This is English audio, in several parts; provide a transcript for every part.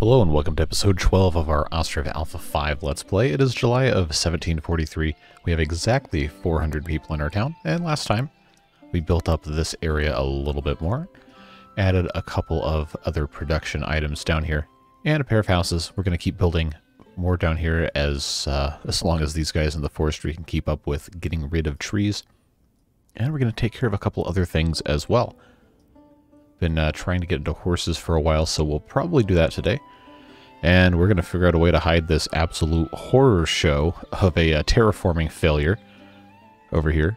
Hello and welcome to episode 12 of our Ostriv Alpha 5 Let's Play. It is July of 1743. We have exactly 400 people in our town, and last time we built up this area a little bit more, added a couple of other production items down here, and a pair of houses. We're going to keep building more down here as, uh, as long as these guys in the forestry can keep up with getting rid of trees. And we're going to take care of a couple other things as well. Been uh, trying to get into horses for a while, so we'll probably do that today. And we're going to figure out a way to hide this absolute horror show of a uh, terraforming failure over here.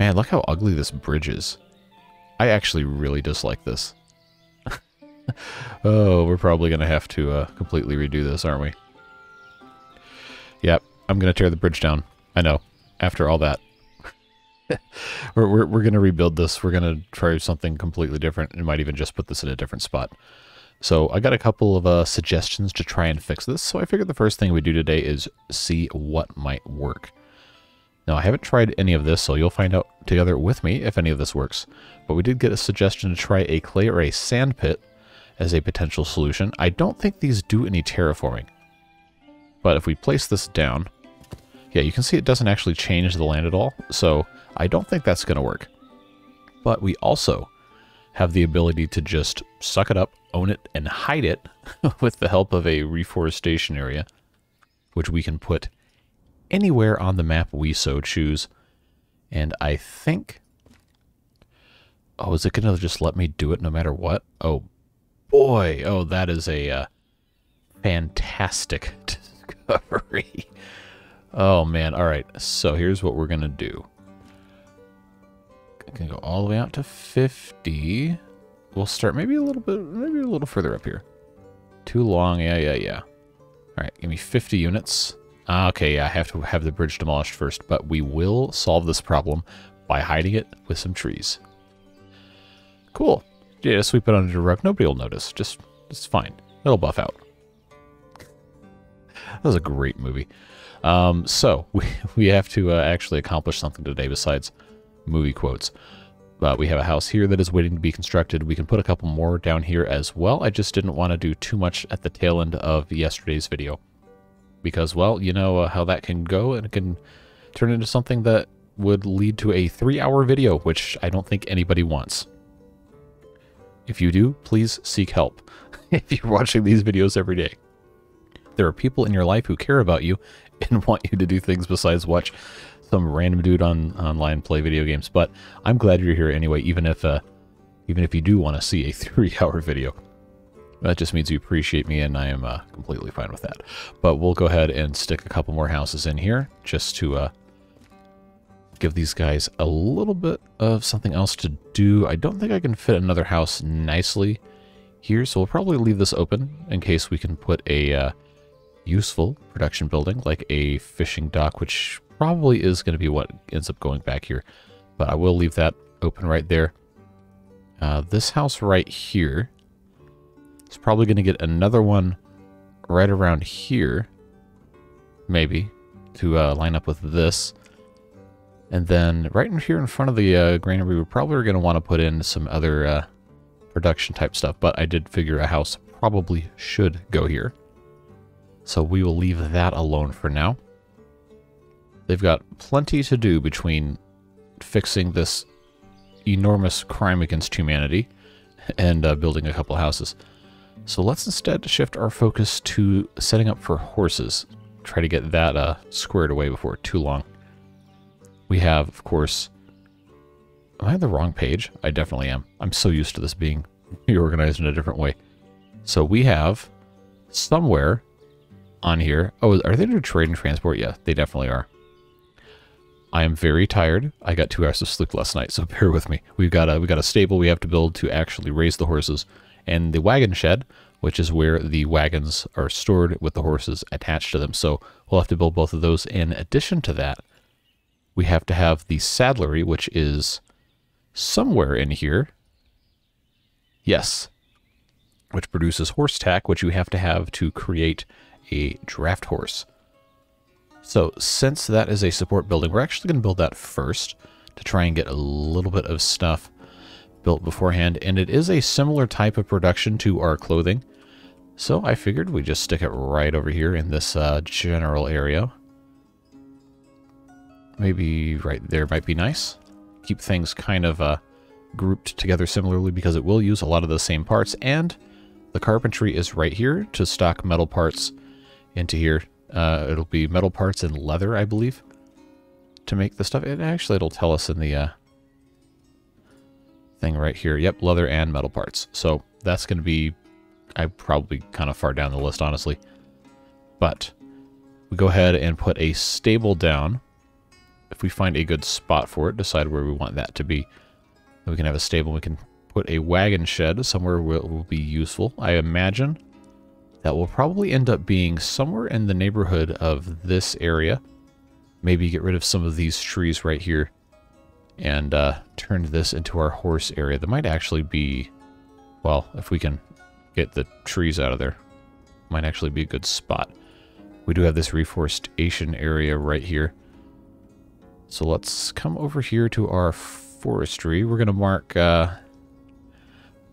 Man, look how ugly this bridge is. I actually really dislike this. oh, we're probably going to have to uh, completely redo this, aren't we? Yep, I'm going to tear the bridge down. I know, after all that. we're we're, we're going to rebuild this. We're going to try something completely different and might even just put this in a different spot. So I got a couple of uh, suggestions to try and fix this. So I figured the first thing we do today is see what might work. Now I haven't tried any of this, so you'll find out together with me if any of this works. But we did get a suggestion to try a clay or a sand pit as a potential solution. I don't think these do any terraforming. But if we place this down, yeah, you can see it doesn't actually change the land at all. So I don't think that's going to work. But we also have the ability to just suck it up, own it, and hide it with the help of a reforestation area, which we can put anywhere on the map we so choose. And I think... Oh, is it going to just let me do it no matter what? Oh, boy. Oh, that is a uh, fantastic discovery. oh, man. All right. So here's what we're going to do can go all the way out to 50. We'll start maybe a little bit, maybe a little further up here. Too long. Yeah, yeah, yeah. All right, give me 50 units. Ah, okay, yeah, I have to have the bridge demolished first, but we will solve this problem by hiding it with some trees. Cool. Yeah, sweep it under the rug. Nobody will notice. Just, it's fine. It'll buff out. That was a great movie. Um, so, we, we have to uh, actually accomplish something today besides movie quotes. But we have a house here that is waiting to be constructed. We can put a couple more down here as well. I just didn't want to do too much at the tail end of yesterday's video. Because, well, you know uh, how that can go, and it can turn into something that would lead to a three-hour video, which I don't think anybody wants. If you do, please seek help if you're watching these videos every day. There are people in your life who care about you and want you to do things besides watch some random dude on online play video games. But I'm glad you're here anyway, even if uh, even if you do want to see a three-hour video. That just means you appreciate me, and I am uh, completely fine with that. But we'll go ahead and stick a couple more houses in here, just to uh, give these guys a little bit of something else to do. I don't think I can fit another house nicely here, so we'll probably leave this open in case we can put a uh, useful production building, like a fishing dock, which probably is going to be what ends up going back here. But I will leave that open right there. Uh, this house right here is probably going to get another one right around here. Maybe. To uh, line up with this. And then right in here in front of the uh, granary, we're probably going to want to put in some other uh, production type stuff. But I did figure a house probably should go here. So we will leave that alone for now. They've got plenty to do between fixing this enormous crime against humanity and uh, building a couple houses. So let's instead shift our focus to setting up for horses. Try to get that uh, squared away before too long. We have, of course... Am I on the wrong page? I definitely am. I'm so used to this being reorganized in a different way. So we have somewhere on here... Oh, are they under trade and transport? Yeah, they definitely are. I am very tired. I got two hours of sleep last night, so bear with me. We've got a we got a stable we have to build to actually raise the horses, and the wagon shed, which is where the wagons are stored with the horses attached to them. So we'll have to build both of those. In addition to that, we have to have the saddlery, which is somewhere in here. Yes, which produces horse tack, which you have to have to create a draft horse. So since that is a support building, we're actually going to build that first to try and get a little bit of stuff built beforehand. And it is a similar type of production to our clothing. So I figured we just stick it right over here in this uh, general area. Maybe right there might be nice. Keep things kind of uh, grouped together similarly because it will use a lot of the same parts. And the carpentry is right here to stock metal parts into here. Uh, it'll be metal parts and leather, I believe, to make the stuff. It actually it'll tell us in the uh, thing right here. Yep, leather and metal parts. So that's going to be, I probably kind of far down the list, honestly. But we go ahead and put a stable down. If we find a good spot for it, decide where we want that to be. We can have a stable. We can put a wagon shed somewhere where it will be useful. I imagine that will probably end up being somewhere in the neighborhood of this area. Maybe get rid of some of these trees right here and uh, turn this into our horse area. That might actually be, well, if we can get the trees out of there, might actually be a good spot. We do have this reforestation area right here. So let's come over here to our forestry. We're going to mark, uh,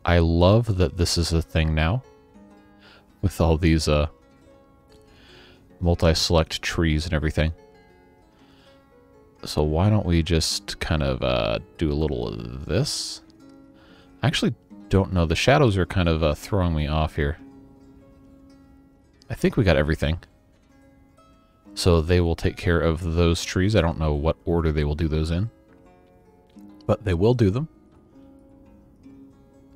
I love that this is a thing now with all these uh, multi-select trees and everything. So why don't we just kind of uh, do a little of this? I actually don't know. The shadows are kind of uh, throwing me off here. I think we got everything. So they will take care of those trees. I don't know what order they will do those in. But they will do them.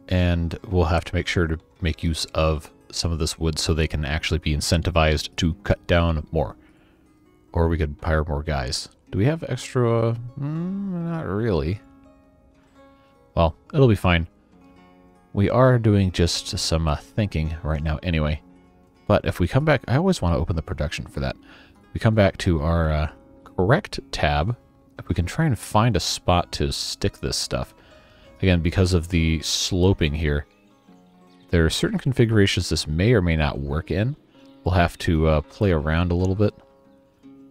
And we'll have to make sure to make use of some of this wood so they can actually be incentivized to cut down more. Or we could hire more guys. Do we have extra? Mm, not really. Well, it'll be fine. We are doing just some uh, thinking right now anyway. But if we come back, I always want to open the production for that. We come back to our uh, correct tab. If we can try and find a spot to stick this stuff. Again, because of the sloping here, there are certain configurations this may or may not work in. We'll have to uh, play around a little bit.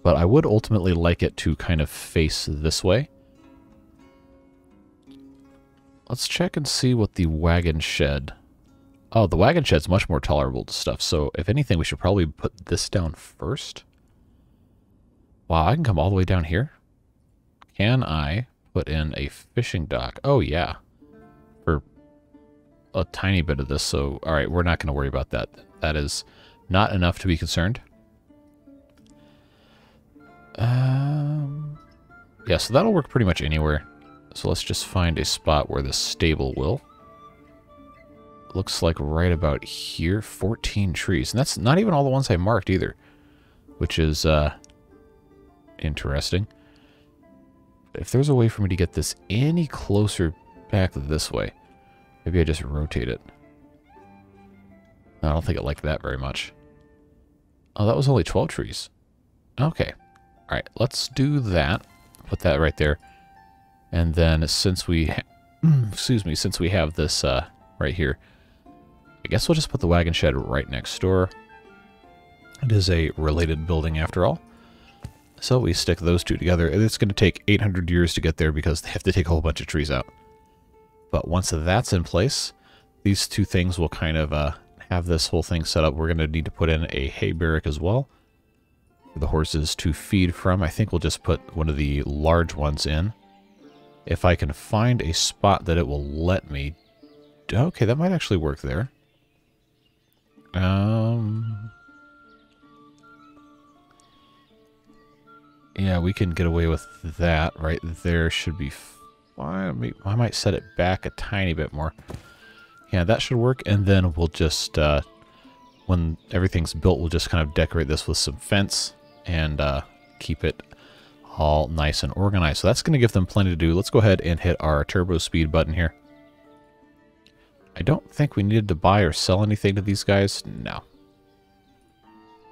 But I would ultimately like it to kind of face this way. Let's check and see what the wagon shed... Oh, the wagon shed's much more tolerable to stuff, so if anything, we should probably put this down first. Wow, I can come all the way down here? Can I put in a fishing dock? Oh, yeah. A tiny bit of this, so... Alright, we're not going to worry about that. That is not enough to be concerned. Um, yeah, so that'll work pretty much anywhere. So let's just find a spot where the stable will. Looks like right about here, 14 trees. And that's not even all the ones I marked either, which is uh, interesting. If there's a way for me to get this any closer back this way, maybe I just rotate it. I don't think it liked that very much. Oh, that was only 12 trees. Okay. All right, let's do that. Put that right there. And then since we, excuse me, since we have this uh, right here, I guess we'll just put the wagon shed right next door. It is a related building after all. So we stick those two together. It's going to take 800 years to get there because they have to take a whole bunch of trees out. But once that's in place, these two things will kind of uh, have this whole thing set up. We're going to need to put in a hay barrack as well for the horses to feed from. I think we'll just put one of the large ones in. If I can find a spot that it will let me... Okay, that might actually work there. Um... Yeah, we can get away with that right there. Should be fine. I might set it back a tiny bit more. Yeah, that should work. And then we'll just, uh, when everything's built, we'll just kind of decorate this with some fence and uh, keep it all nice and organized. So that's going to give them plenty to do. Let's go ahead and hit our turbo speed button here. I don't think we needed to buy or sell anything to these guys. No.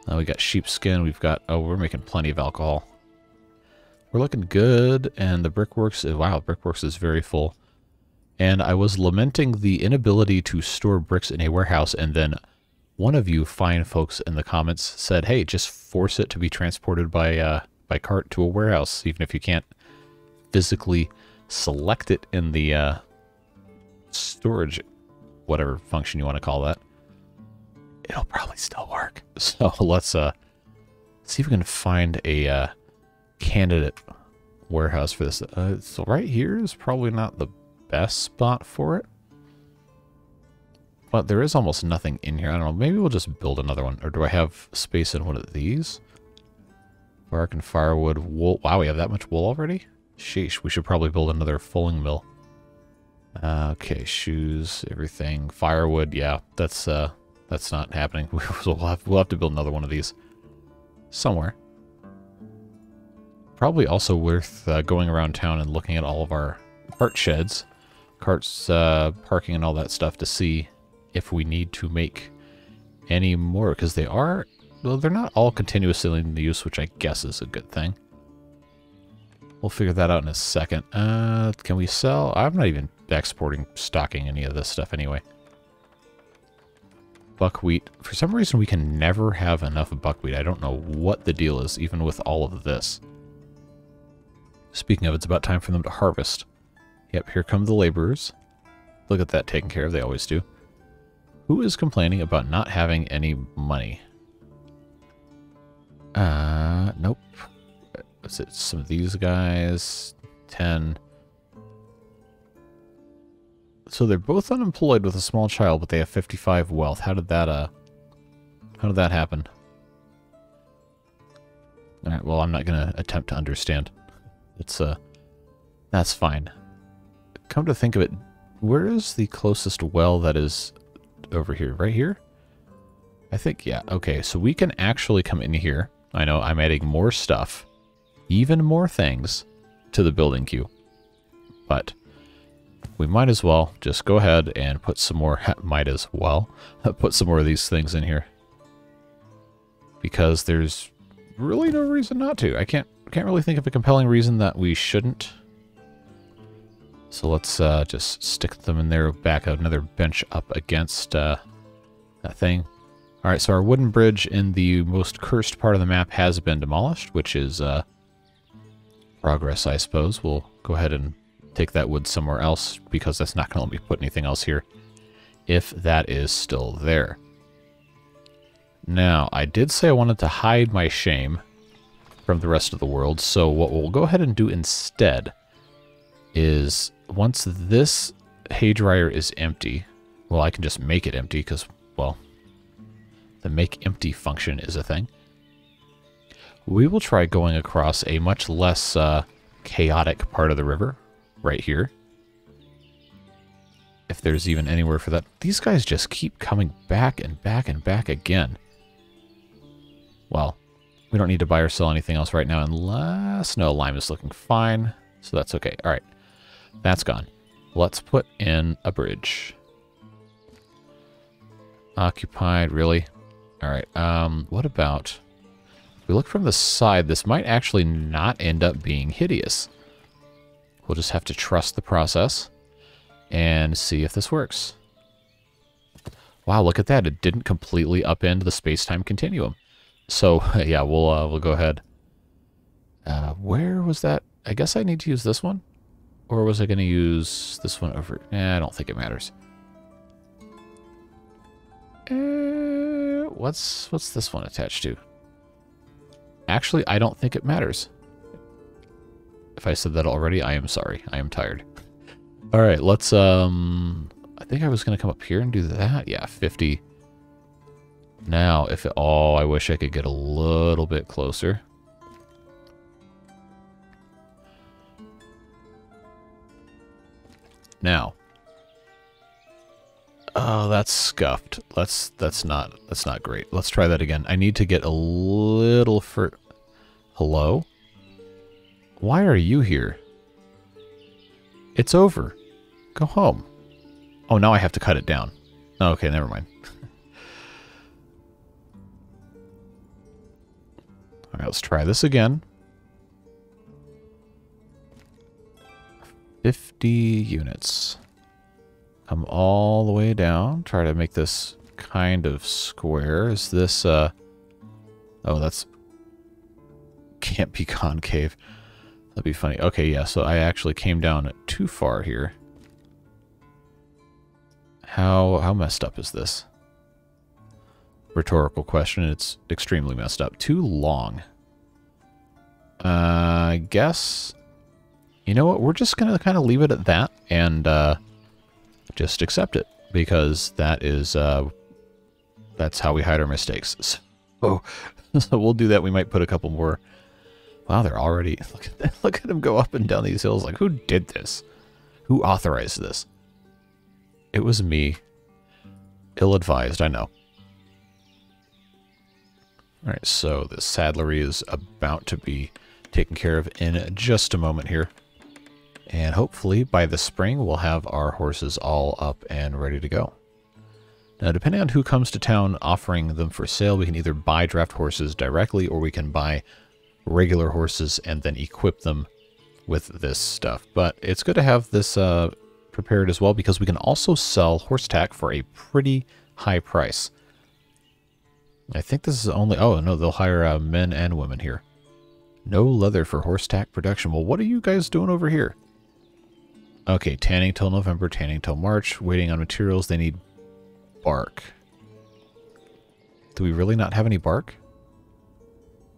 Now we got sheepskin. We've got, oh, we're making plenty of alcohol. We're looking good. And the Brickworks, wow, Brickworks is very full. And I was lamenting the inability to store bricks in a warehouse and then one of you fine folks in the comments said, hey, just force it to be transported by, uh, by cart to a warehouse, even if you can't physically select it in the uh, storage, whatever function you want to call that. it'll probably still work. So let's uh see if we can find a uh, candidate warehouse for this. Uh, so right here is probably not the best spot for it. But there is almost nothing in here. I don't know. Maybe we'll just build another one. Or do I have space in one of these? Bark and firewood. Wool. Wow, we have that much wool already? Sheesh, we should probably build another fulling mill. Uh, okay, shoes, everything. Firewood, yeah, that's uh, that's not happening. we'll, have, we'll have to build another one of these somewhere. Probably also worth uh, going around town and looking at all of our cart sheds, carts, uh, parking and all that stuff to see if we need to make any more, because they are, well, they're not all continuously in the use, which I guess is a good thing. We'll figure that out in a second. Uh, can we sell? I'm not even exporting, stocking any of this stuff anyway. Buckwheat. For some reason, we can never have enough buckwheat. I don't know what the deal is, even with all of this. Speaking of, it's about time for them to harvest. Yep, here come the laborers. Look at that taken care of. They always do. Who is complaining about not having any money? Uh, nope. Is it some of these guys? 10. So they're both unemployed with a small child, but they have 55 wealth. How did that, uh... How did that happen? Alright, well, I'm not gonna attempt to understand. It's, uh... That's fine. Come to think of it, where is the closest well that is over here? Right here? I think, yeah. Okay, so we can actually come in here. I know I'm adding more stuff, even more things, to the building queue. But we might as well just go ahead and put some more, might as well, put some more of these things in here. Because there's really no reason not to. I can't, can't really think of a compelling reason that we shouldn't. So let's uh, just stick them in there, back another bench up against uh, that thing. All right, so our wooden bridge in the most cursed part of the map has been demolished, which is uh, progress, I suppose. We'll go ahead and take that wood somewhere else because that's not going to let me put anything else here if that is still there. Now, I did say I wanted to hide my shame from the rest of the world, so what we'll go ahead and do instead is once this hay dryer is empty, well, I can just make it empty because, well, the make empty function is a thing. We will try going across a much less uh, chaotic part of the river right here. If there's even anywhere for that. These guys just keep coming back and back and back again. Well, we don't need to buy or sell anything else right now unless... No, lime is looking fine, so that's okay. All right, that's gone. Let's put in a bridge. Occupied, really? All right, um, what about... If we look from the side, this might actually not end up being hideous. We'll just have to trust the process and see if this works. Wow, look at that. It didn't completely upend the space-time continuum. So, yeah, we'll uh, we'll go ahead. Uh, where was that? I guess I need to use this one. Or was I going to use this one over? Eh, I don't think it matters. Uh, what's what's this one attached to? Actually, I don't think it matters. If I said that already, I am sorry. I am tired. All right, let's, um, I think I was going to come up here and do that. Yeah, 50. Now, if it, oh, I wish I could get a little bit closer. Now. Oh, that's scuffed. That's, that's not, that's not great. Let's try that again. I need to get a little for, hello? Why are you here? It's over. Go home. Oh, now I have to cut it down. Okay, never mind. Alright, let's try this again. 50 units. Come all the way down. Try to make this kind of square. Is this, uh... Oh, that's... Can't be concave. That'd be funny. Okay, yeah, so I actually came down too far here. How how messed up is this? Rhetorical question. It's extremely messed up. Too long. Uh, I guess, you know what, we're just going to kind of leave it at that and uh, just accept it because that is, uh, that's how we hide our mistakes. So, so we'll do that. We might put a couple more. Wow, they're already, look at, that, look at them go up and down these hills. Like, who did this? Who authorized this? It was me. Ill-advised, I know. Alright, so the saddlery is about to be taken care of in just a moment here. And hopefully by the spring we'll have our horses all up and ready to go. Now depending on who comes to town offering them for sale, we can either buy draft horses directly or we can buy regular horses and then equip them with this stuff. But it's good to have this uh, prepared as well because we can also sell horse tack for a pretty high price. I think this is only... Oh, no, they'll hire uh, men and women here. No leather for horse tack production. Well, what are you guys doing over here? Okay, tanning till November, tanning till March, waiting on materials. They need bark. Do we really not have any bark?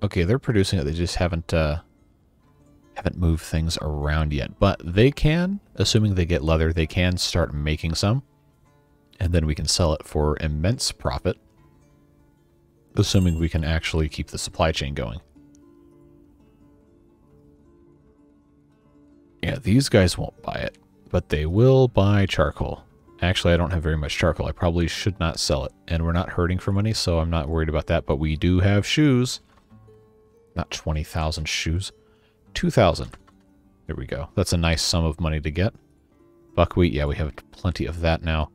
Okay, they're producing it. They just haven't uh, haven't moved things around yet. But they can, assuming they get leather, they can start making some. And then we can sell it for immense profit. Assuming we can actually keep the supply chain going. Yeah, these guys won't buy it, but they will buy charcoal. Actually, I don't have very much charcoal. I probably should not sell it. And we're not hurting for money, so I'm not worried about that. But we do have shoes. Not 20,000 shoes. 2,000. There we go. That's a nice sum of money to get. Buckwheat, yeah, we have plenty of that now.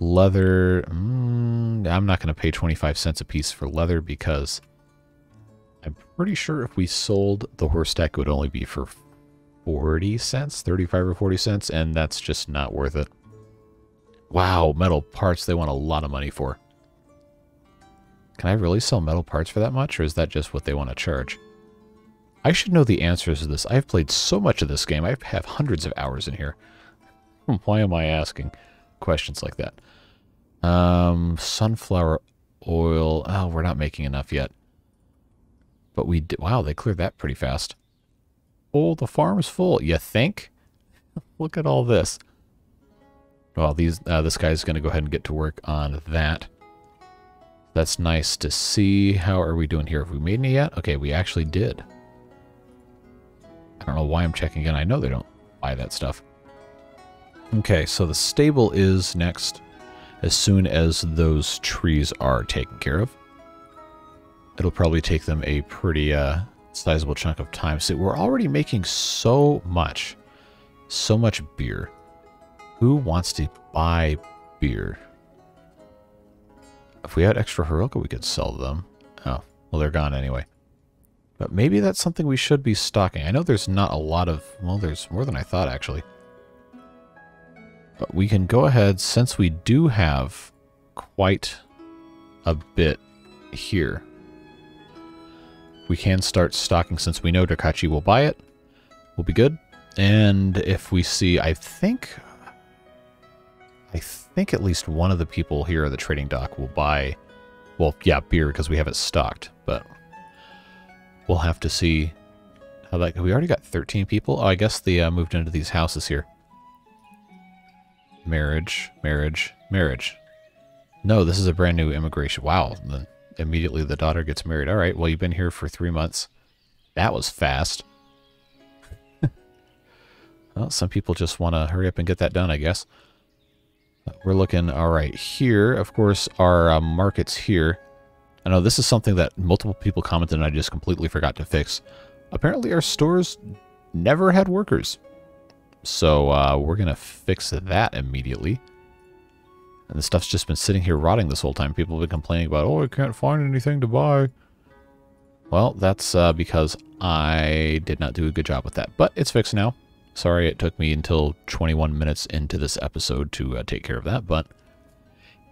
Leather, mm, I'm not going to pay 25 cents a piece for leather because I'm pretty sure if we sold the horse tack, it would only be for 40 cents, 35 or 40 cents, and that's just not worth it. Wow, metal parts they want a lot of money for. Can I really sell metal parts for that much, or is that just what they want to charge? I should know the answers to this. I've played so much of this game. I have hundreds of hours in here. Why am I asking questions like that? Um, sunflower oil. Oh, we're not making enough yet. But we did. Wow, they cleared that pretty fast. Oh, the farm's full. You think? Look at all this. Well, these uh, this guy's going to go ahead and get to work on that. That's nice to see. How are we doing here? Have we made any yet? Okay, we actually did. I don't know why I'm checking again. I know they don't buy that stuff. Okay, so the stable is next as soon as those trees are taken care of. It'll probably take them a pretty uh, sizable chunk of time. See, we're already making so much, so much beer. Who wants to buy beer? If we had extra horilka, we could sell them. Oh, well, they're gone anyway. But maybe that's something we should be stocking. I know there's not a lot of... Well, there's more than I thought, actually. But we can go ahead, since we do have quite a bit here, we can start stocking since we know Dakachi will buy it. We'll be good. And if we see, I think, I think at least one of the people here at the trading dock will buy, well, yeah, beer because we have it stocked, but we'll have to see how that, we already got 13 people. Oh, I guess they uh, moved into these houses here. Marriage, marriage, marriage. No, this is a brand new immigration. Wow, then immediately the daughter gets married. All right, well, you've been here for three months. That was fast. well, some people just want to hurry up and get that done, I guess. We're looking, all right, here, of course, our uh, markets here. I know this is something that multiple people commented and I just completely forgot to fix. Apparently our stores never had workers. So uh, we're going to fix that immediately. And the stuff's just been sitting here rotting this whole time. People have been complaining about, oh, I can't find anything to buy. Well, that's uh, because I did not do a good job with that. But it's fixed now. Sorry it took me until 21 minutes into this episode to uh, take care of that, but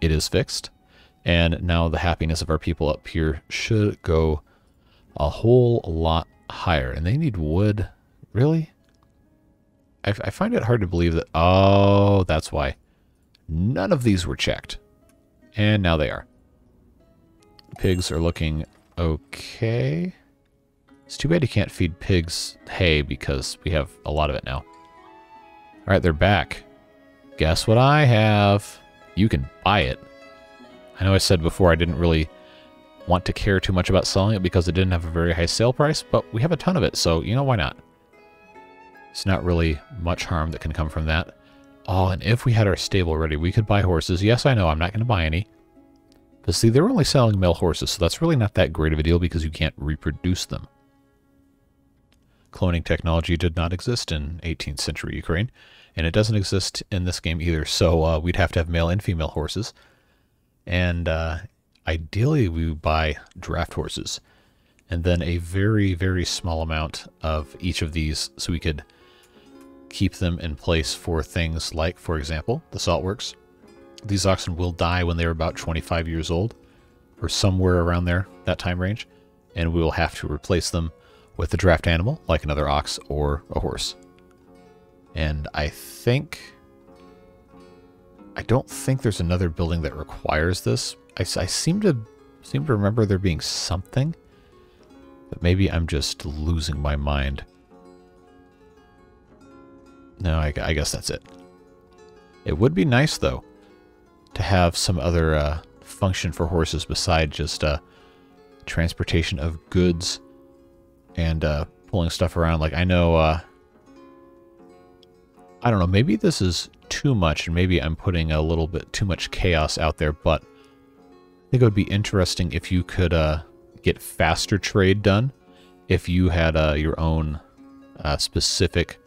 it is fixed. And now the happiness of our people up here should go a whole lot higher. And they need wood. Really? I, I find it hard to believe that... Oh, that's why. None of these were checked. And now they are. Pigs are looking okay. It's too bad you can't feed pigs hay because we have a lot of it now. All right, they're back. Guess what I have? You can buy it. I know I said before I didn't really want to care too much about selling it because it didn't have a very high sale price, but we have a ton of it, so you know why not? It's not really much harm that can come from that. Oh, and if we had our stable ready, we could buy horses. Yes, I know, I'm not going to buy any. But see, they're only selling male horses, so that's really not that great of a deal because you can't reproduce them. Cloning technology did not exist in 18th century Ukraine, and it doesn't exist in this game either, so uh, we'd have to have male and female horses. And uh, ideally, we would buy draft horses, and then a very, very small amount of each of these so we could keep them in place for things like, for example, the saltworks. These oxen will die when they're about 25 years old, or somewhere around there, that time range, and we will have to replace them with a draft animal, like another ox or a horse. And I think... I don't think there's another building that requires this. I, I seem to seem to remember there being something, but maybe I'm just losing my mind. No, I, I guess that's it. It would be nice, though, to have some other uh, function for horses beside just uh, transportation of goods and uh, pulling stuff around. Like, I know, uh, I don't know, maybe this is too much, and maybe I'm putting a little bit too much chaos out there, but I think it would be interesting if you could uh, get faster trade done if you had uh, your own uh, specific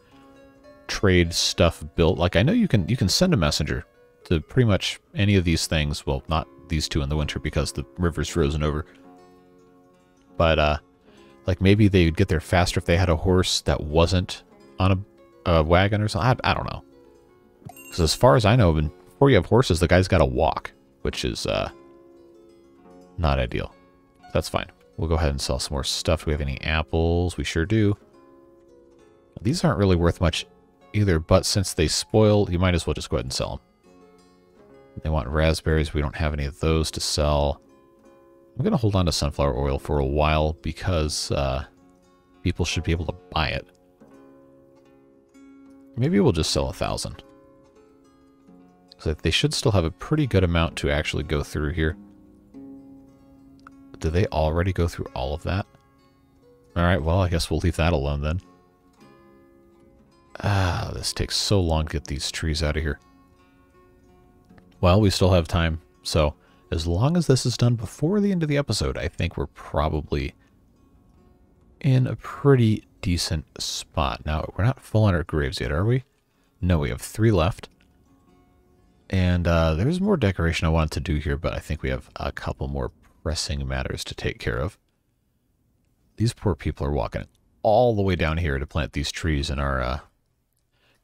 trade stuff built. Like I know you can you can send a messenger to pretty much any of these things. Well, not these two in the winter because the river's frozen over. But uh, like maybe they would get there faster if they had a horse that wasn't on a, a wagon or something. I, I don't know. Because as far as I know, before you have horses, the guy's got to walk, which is uh, not ideal. That's fine. We'll go ahead and sell some more stuff. Do we have any apples? We sure do. These aren't really worth much either, but since they spoil, you might as well just go ahead and sell them. They want raspberries. We don't have any of those to sell. I'm going to hold on to sunflower oil for a while because uh, people should be able to buy it. Maybe we'll just sell a thousand. So they should still have a pretty good amount to actually go through here. Do they already go through all of that? Alright, well, I guess we'll leave that alone then. Ah, this takes so long to get these trees out of here. Well, we still have time, so as long as this is done before the end of the episode, I think we're probably in a pretty decent spot. Now, we're not full on our graves yet, are we? No, we have three left. And uh, there's more decoration I wanted to do here, but I think we have a couple more pressing matters to take care of. These poor people are walking all the way down here to plant these trees in our uh,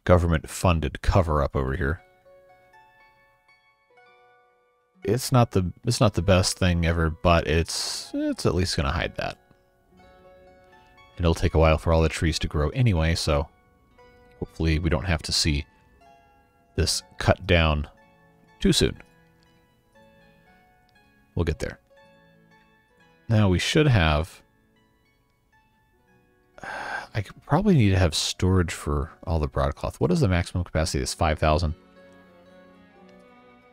government-funded cover-up over here. It's not the it's not the best thing ever, but it's it's at least to hide that. And it'll take a while for all the trees to grow anyway, so hopefully we don't have to see this cut down too soon. We'll get there. Now we should have I probably need to have storage for all the broadcloth. What is the maximum capacity? It's 5,000.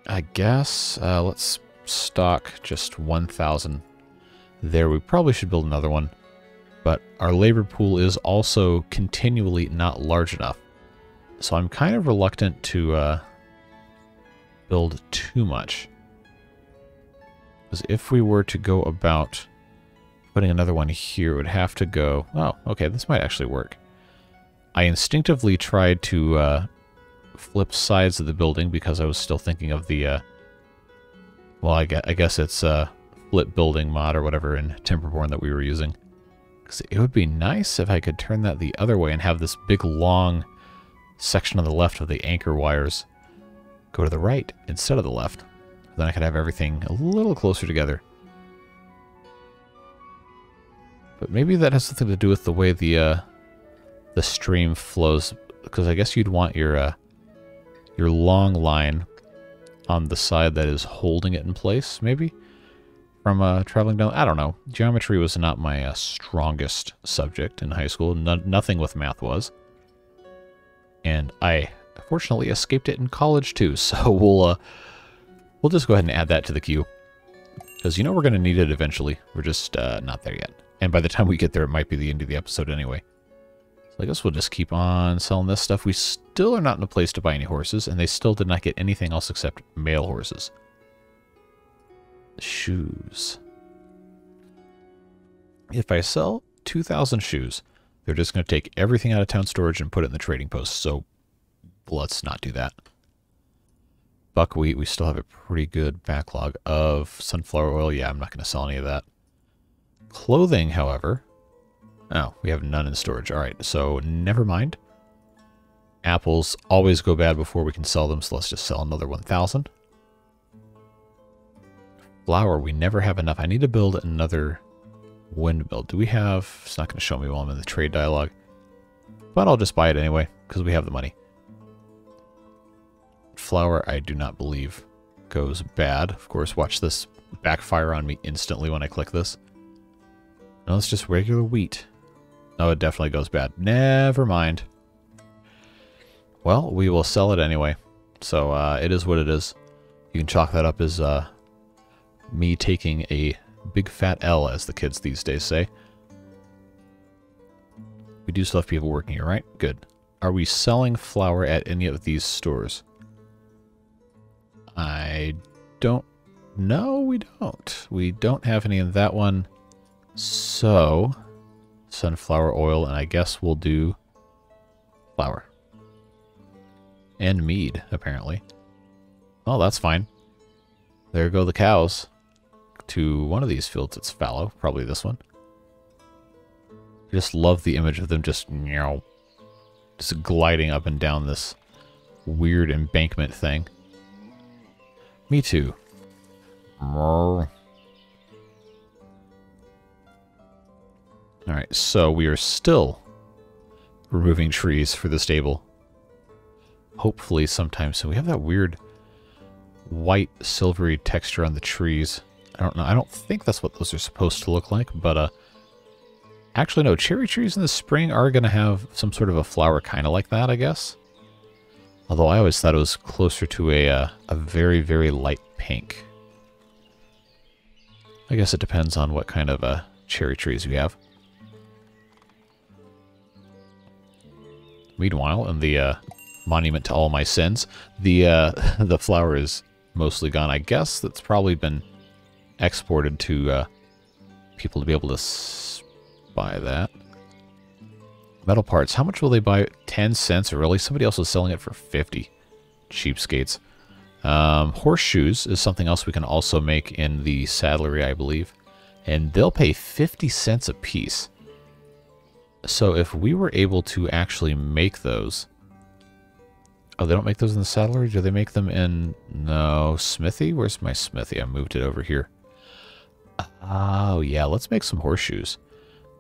I guess uh, let's stock just 1,000 there. We probably should build another one. But our labor pool is also continually not large enough. So I'm kind of reluctant to uh, build too much. Because if we were to go about Putting another one here would have to go... Oh, okay, this might actually work. I instinctively tried to uh, flip sides of the building because I was still thinking of the... Uh, well, I guess, I guess it's uh, flip building mod or whatever in Timberborn that we were using. Because it would be nice if I could turn that the other way and have this big, long section on the left of the anchor wires go to the right instead of the left. Then I could have everything a little closer together. But maybe that has something to do with the way the uh, the stream flows, because I guess you'd want your uh, your long line on the side that is holding it in place, maybe? from uh, traveling down. I don't know. Geometry was not my uh, strongest subject in high school. No, nothing with math was. And I fortunately escaped it in college too. So we'll uh, we'll just go ahead and add that to the queue. Because you know we're going to need it eventually. We're just uh, not there yet. And by the time we get there, it might be the end of the episode anyway. So I guess we'll just keep on selling this stuff. We still are not in a place to buy any horses, and they still did not get anything else except male horses. Shoes. If I sell 2,000 shoes, they're just going to take everything out of town storage and put it in the trading post. So let's not do that. Buckwheat, we still have a pretty good backlog of sunflower oil. Yeah, I'm not going to sell any of that. Clothing, however. Oh, we have none in storage. All right, so never mind. Apples always go bad before we can sell them, so let's just sell another 1,000. Flour, we never have enough. I need to build another windmill. Do we have... It's not going to show me while I'm in the trade dialogue. But I'll just buy it anyway, because we have the money. Flour, I do not believe goes bad. Of course, watch this backfire on me instantly when I click this. No, it's just regular wheat. No, it definitely goes bad. Never mind. Well, we will sell it anyway. So uh, it is what it is. You can chalk that up as uh, me taking a big fat L, as the kids these days say. We do still have people working here, right? Good. Are we selling flour at any of these stores? I don't know. We don't. We don't have any in that one. So, sunflower oil, and I guess we'll do flour. And mead, apparently. Oh, that's fine. There go the cows. To one of these fields, it's fallow. Probably this one. I just love the image of them just, know, just gliding up and down this weird embankment thing. Me too. Alright, so we are still removing trees for the stable. Hopefully sometime soon. We have that weird white silvery texture on the trees. I don't know. I don't think that's what those are supposed to look like, but uh actually no, cherry trees in the spring are going to have some sort of a flower kind of like that, I guess. Although I always thought it was closer to a uh, a very very light pink. I guess it depends on what kind of uh, cherry trees you have. Meanwhile, in the uh, monument to all my sins, the uh, the flower is mostly gone. I guess that's probably been exported to uh, people to be able to buy that. Metal parts. How much will they buy? 10 cents? Or really? Somebody else is selling it for 50. Cheapskates. Um, horseshoes is something else we can also make in the saddlery, I believe. And they'll pay 50 cents a piece. So if we were able to actually make those... Oh, they don't make those in the saddlery? Do they make them in... No, smithy? Where's my smithy? I moved it over here. Oh, yeah, let's make some horseshoes.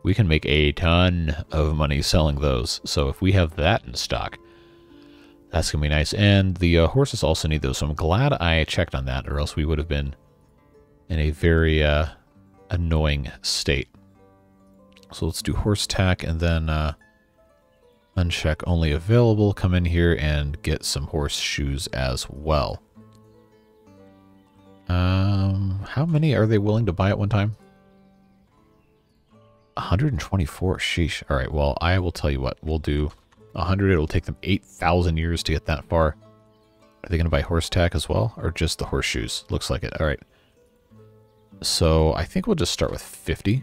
We can make a ton of money selling those. So if we have that in stock, that's going to be nice. And the uh, horses also need those, so I'm glad I checked on that, or else we would have been in a very uh, annoying state. So let's do horse tack and then uh, uncheck only available. Come in here and get some horseshoes as well. Um, how many are they willing to buy at one time? 124. Sheesh. All right. Well, I will tell you what. We'll do 100. It'll take them 8,000 years to get that far. Are they going to buy horse tack as well? Or just the horseshoes? Looks like it. All right. So I think we'll just start with 50.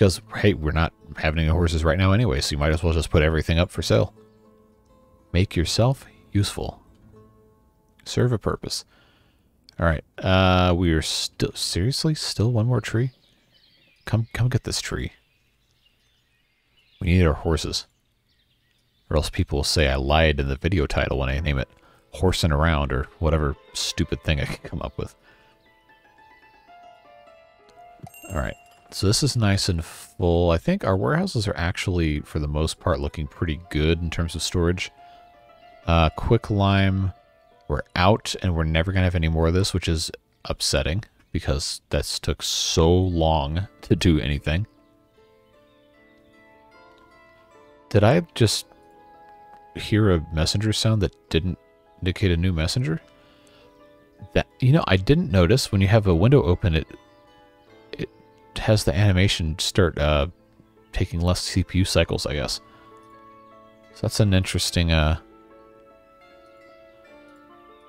Because, hey, we're not having any horses right now anyway, so you might as well just put everything up for sale. Make yourself useful. Serve a purpose. All right. Uh, we are still... Seriously? Still one more tree? Come, come get this tree. We need our horses. Or else people will say I lied in the video title when I name it Horsing Around or whatever stupid thing I can come up with. Alright, so this is nice and full. I think our warehouses are actually, for the most part, looking pretty good in terms of storage. Uh, quick lime, we're out and we're never going to have any more of this, which is upsetting because that's took so long to do anything. Did I just hear a messenger sound that didn't indicate a new messenger? That you know, I didn't notice when you have a window open it has the animation start uh taking less CPU cycles, I guess. So that's an interesting uh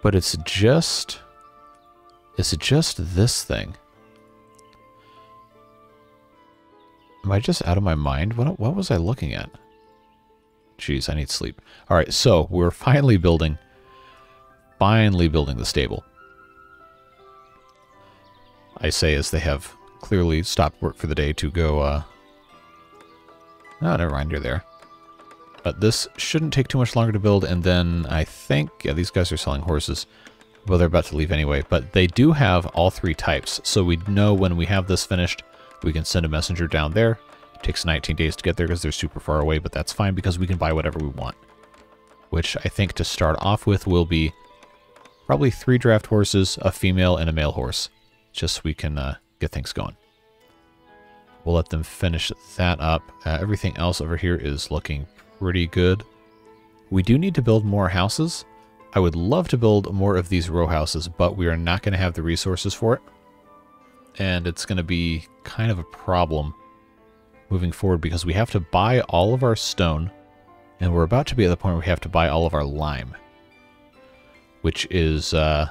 but it's just is it just this thing? Am I just out of my mind? What what was I looking at? Jeez, I need sleep. All right, so we're finally building, finally building the stable. I say as they have clearly stopped work for the day to go, uh... Oh, never mind, you're there. But this shouldn't take too much longer to build, and then I think, yeah, these guys are selling horses. Well, they're about to leave anyway, but they do have all three types, so we know when we have this finished, we can send a messenger down there, It takes 19 days to get there because they're super far away, but that's fine because we can buy whatever we want. Which I think to start off with will be probably three draft horses, a female, and a male horse. Just so we can uh, get things going. We'll let them finish that up. Uh, everything else over here is looking pretty good. We do need to build more houses. I would love to build more of these row houses, but we are not going to have the resources for it. And it's going to be kind of a problem moving forward because we have to buy all of our stone and we're about to be at the point where we have to buy all of our lime which is uh,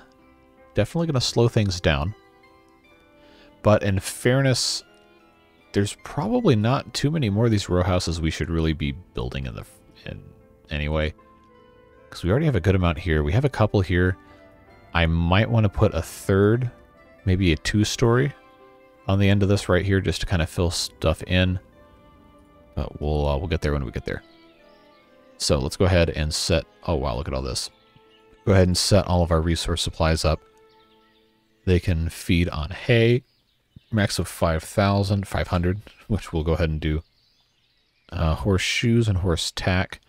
definitely going to slow things down but in fairness there's probably not too many more of these row houses we should really be building in the in anyway because we already have a good amount here we have a couple here I might want to put a third maybe a two-story on the end of this right here just to kind of fill stuff in but we'll, uh, we'll get there when we get there. So let's go ahead and set... Oh, wow, look at all this. Go ahead and set all of our resource supplies up. They can feed on hay, max of 5,000, 500, which we'll go ahead and do. Uh, horseshoes and horse tack.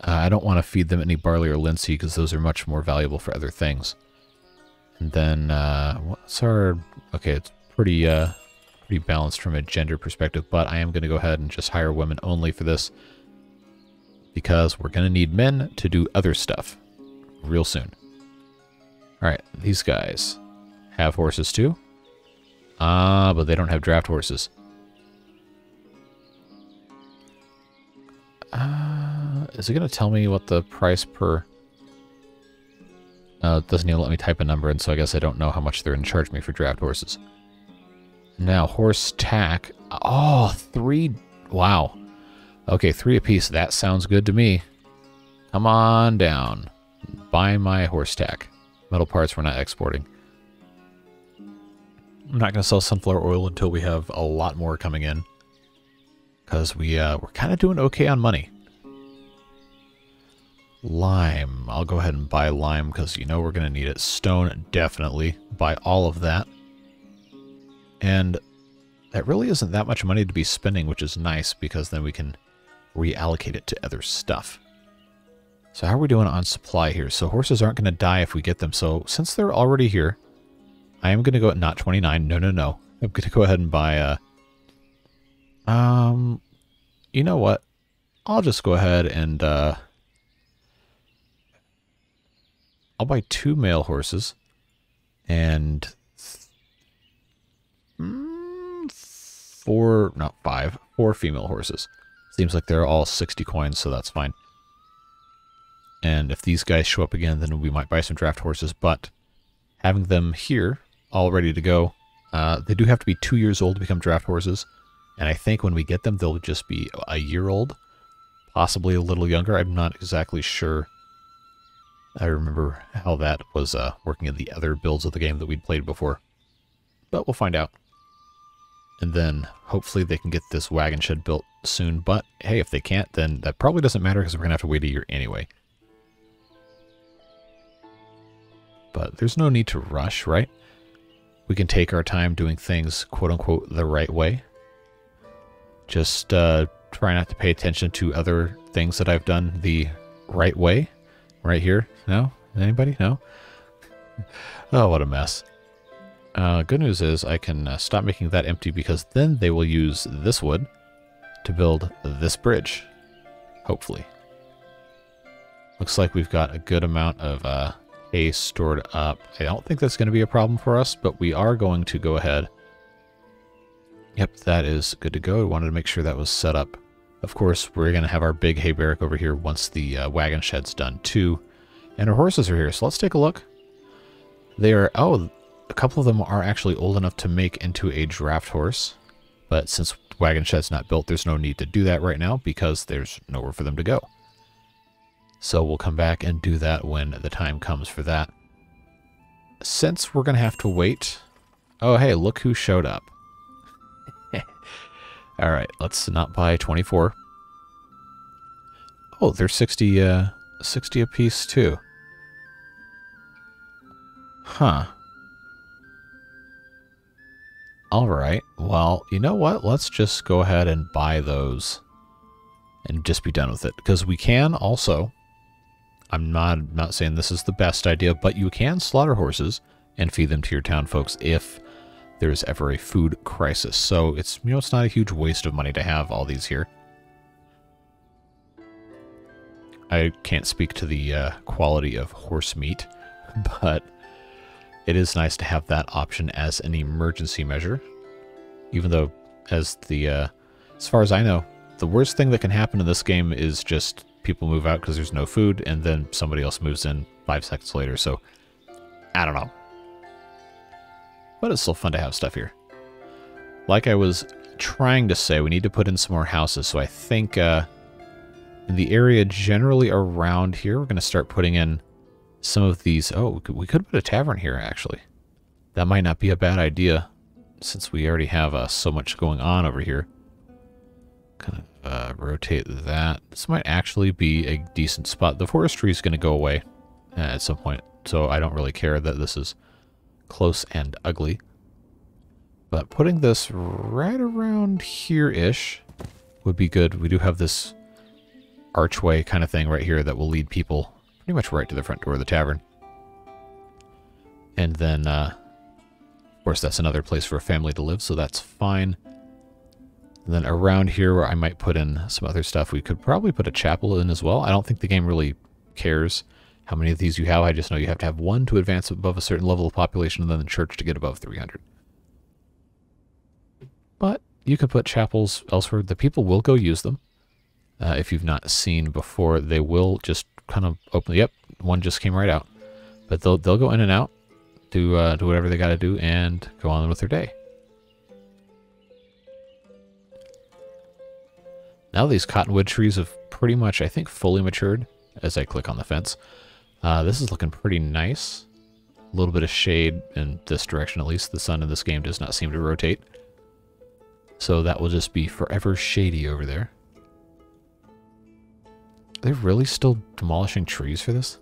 Uh, I don't want to feed them any barley or linseed because those are much more valuable for other things. And then, uh, what's our... Okay, it's pretty, uh, pretty balanced from a gender perspective, but I am going to go ahead and just hire women only for this because we're going to need men to do other stuff real soon. All right, these guys have horses too. Ah, but they don't have draft horses. Uh, is it going to tell me what the price per... Uh, it doesn't even let me type a number in, so I guess I don't know how much they're going to charge me for draft horses. Now, horse tack. Oh, three. Wow. Okay, three apiece. That sounds good to me. Come on down. Buy my horse tack. Metal parts we're not exporting. I'm not going to sell sunflower oil until we have a lot more coming in. Because we, uh, we're kind of doing okay on money. Lime. I'll go ahead and buy lime because you know we're going to need it. Stone, definitely. Buy all of that. And that really isn't that much money to be spending, which is nice because then we can reallocate it to other stuff. So how are we doing on supply here? So horses aren't going to die if we get them. So since they're already here, I am going to go at not 29. No, no, no. I'm going to go ahead and buy a... Uh, um, you know what? I'll just go ahead and... Uh, I'll buy two male horses and Mm, four, not five, four female horses. Seems like they're all 60 coins, so that's fine. And if these guys show up again, then we might buy some draft horses, but having them here, all ready to go, uh, they do have to be two years old to become draft horses. And I think when we get them, they'll just be a year old, possibly a little younger. I'm not exactly sure. I remember how that was uh, working in the other builds of the game that we'd played before. But we'll find out. And then hopefully they can get this wagon shed built soon. But hey, if they can't, then that probably doesn't matter because we're going to have to wait a year anyway. But there's no need to rush, right? We can take our time doing things, quote-unquote, the right way. Just uh, try not to pay attention to other things that I've done the right way. Right here. No? Anybody? No? oh, what a mess. Uh, good news is I can uh, stop making that empty because then they will use this wood to build this bridge. Hopefully. Looks like we've got a good amount of uh, hay stored up. I don't think that's going to be a problem for us, but we are going to go ahead. Yep, that is good to go. I wanted to make sure that was set up. Of course, we're going to have our big hay barrack over here once the uh, wagon shed's done too. And our horses are here, so let's take a look. They are, oh, a couple of them are actually old enough to make into a draft horse. But since wagon shed's not built, there's no need to do that right now because there's nowhere for them to go. So we'll come back and do that when the time comes for that. Since we're going to have to wait... Oh, hey, look who showed up. Alright, let's not buy 24. Oh, they're 60, uh, 60 a piece too. Huh. Alright, well, you know what? Let's just go ahead and buy those and just be done with it. Because we can also, I'm not, not saying this is the best idea, but you can slaughter horses and feed them to your town folks if there's ever a food crisis. So it's, you know, it's not a huge waste of money to have all these here. I can't speak to the uh, quality of horse meat, but it is nice to have that option as an emergency measure. Even though, as the, uh, as far as I know, the worst thing that can happen in this game is just people move out because there's no food, and then somebody else moves in five seconds later. So, I don't know. But it's still fun to have stuff here. Like I was trying to say, we need to put in some more houses. So I think uh, in the area generally around here, we're going to start putting in some of these. Oh, we could put a tavern here, actually. That might not be a bad idea, since we already have uh, so much going on over here. Kind of uh, rotate that. This might actually be a decent spot. The forestry is going to go away uh, at some point, so I don't really care that this is close and ugly. But putting this right around here-ish would be good. We do have this archway kind of thing right here that will lead people pretty much right to the front door of the tavern. And then, uh, of course, that's another place for a family to live, so that's fine. And then around here where I might put in some other stuff, we could probably put a chapel in as well. I don't think the game really cares how many of these you have. I just know you have to have one to advance above a certain level of population and then the church to get above 300. But you can put chapels elsewhere. The people will go use them. Uh, if you've not seen before, they will just kind of open. Yep, one just came right out. But they'll, they'll go in and out, do, uh, do whatever they got to do, and go on with their day. Now these cottonwood trees have pretty much, I think, fully matured as I click on the fence. Uh, this is looking pretty nice. A little bit of shade in this direction at least. The sun in this game does not seem to rotate. So that will just be forever shady over there. Are they really still demolishing trees for this?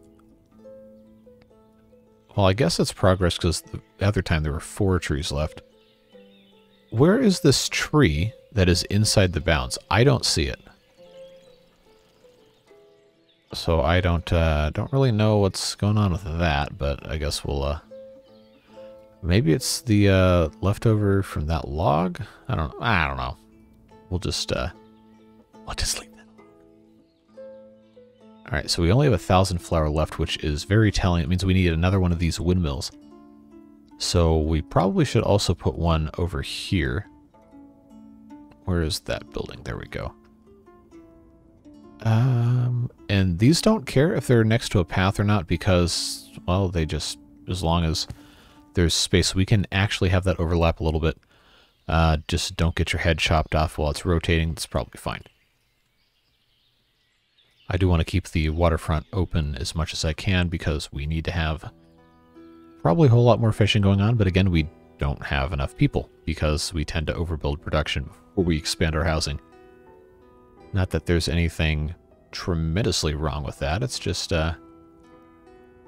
Well, I guess it's progress because the other time there were four trees left. Where is this tree that is inside the bounds? I don't see it so I don't uh, don't really know what's going on with that, but I guess we'll uh, maybe it's the uh, leftover from that log. I don't I don't know. We'll just uh, we'll just leave that. All right, so we only have a thousand flour left, which is very telling. It means we need another one of these windmills. So we probably should also put one over here. Where is that building? There we go. Um, and these don't care if they're next to a path or not because, well, they just, as long as there's space, we can actually have that overlap a little bit. Uh, just don't get your head chopped off while it's rotating. It's probably fine. I do want to keep the waterfront open as much as I can because we need to have probably a whole lot more fishing going on. But again, we don't have enough people because we tend to overbuild production before we expand our housing. Not that there's anything tremendously wrong with that. It's just uh,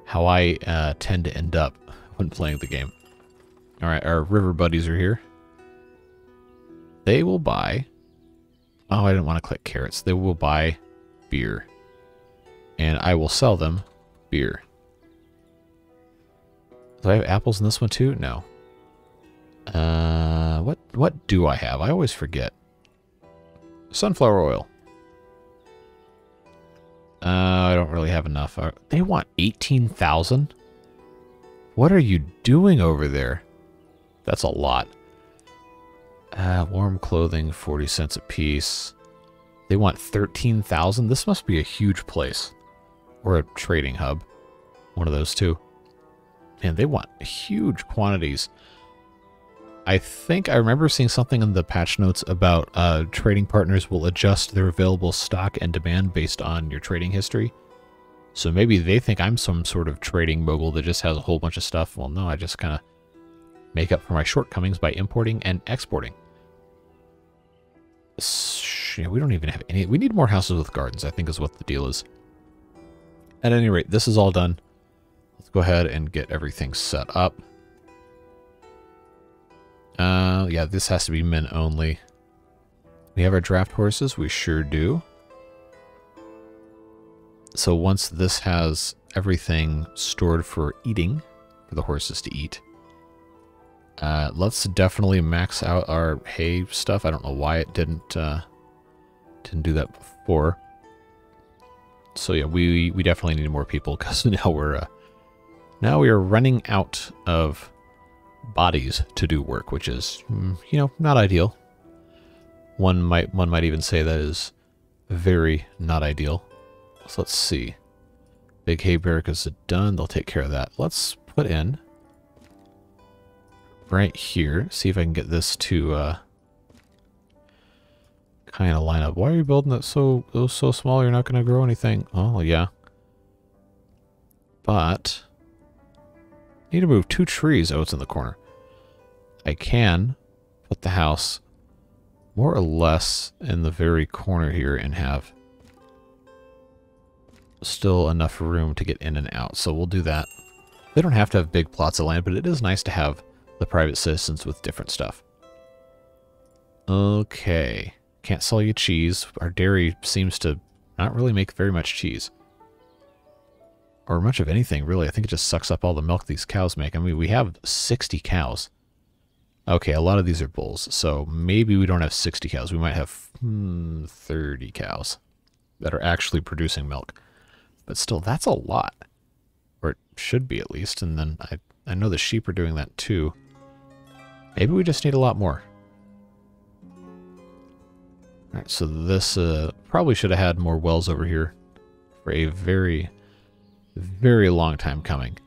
how I uh, tend to end up when playing the game. All right, our river buddies are here. They will buy... Oh, I didn't want to click carrots. They will buy beer. And I will sell them beer. Do I have apples in this one too? No. Uh, what what do I have? I always forget. Sunflower oil. Uh, I don't really have enough. Uh, they want 18,000? What are you doing over there? That's a lot. Uh, warm clothing, 40 cents a piece. They want 13,000? This must be a huge place. Or a trading hub. One of those two. Man, they want huge quantities. I think I remember seeing something in the patch notes about uh, trading partners will adjust their available stock and demand based on your trading history. So maybe they think I'm some sort of trading mogul that just has a whole bunch of stuff. Well, no, I just kind of make up for my shortcomings by importing and exporting. We don't even have any. We need more houses with gardens, I think is what the deal is. At any rate, this is all done. Let's go ahead and get everything set up. Uh, yeah, this has to be men only. We have our draft horses. We sure do. So once this has everything stored for eating, for the horses to eat, uh, let's definitely max out our hay stuff. I don't know why it didn't uh, didn't do that before. So yeah, we we definitely need more people because now we're uh, now we are running out of bodies to do work, which is, mm, you know, not ideal. One might one might even say that is very not ideal. So let's see. Big hay barracks is done. They'll take care of that. Let's put in right here. See if I can get this to uh, kind of line up. Why are you building it so so small? You're not going to grow anything. Oh yeah, but need to move two trees. Oh, it's in the corner. I can put the house more or less in the very corner here and have still enough room to get in and out. So we'll do that. They don't have to have big plots of land, but it is nice to have the private citizens with different stuff. Okay. Can't sell you cheese. Our dairy seems to not really make very much cheese. Or much of anything, really. I think it just sucks up all the milk these cows make. I mean, we have 60 cows. Okay, a lot of these are bulls, so maybe we don't have 60 cows. We might have hmm, 30 cows that are actually producing milk. But still, that's a lot. Or it should be at least. And then I, I know the sheep are doing that too. Maybe we just need a lot more. Alright, so this uh, probably should have had more wells over here for a very, very long time coming.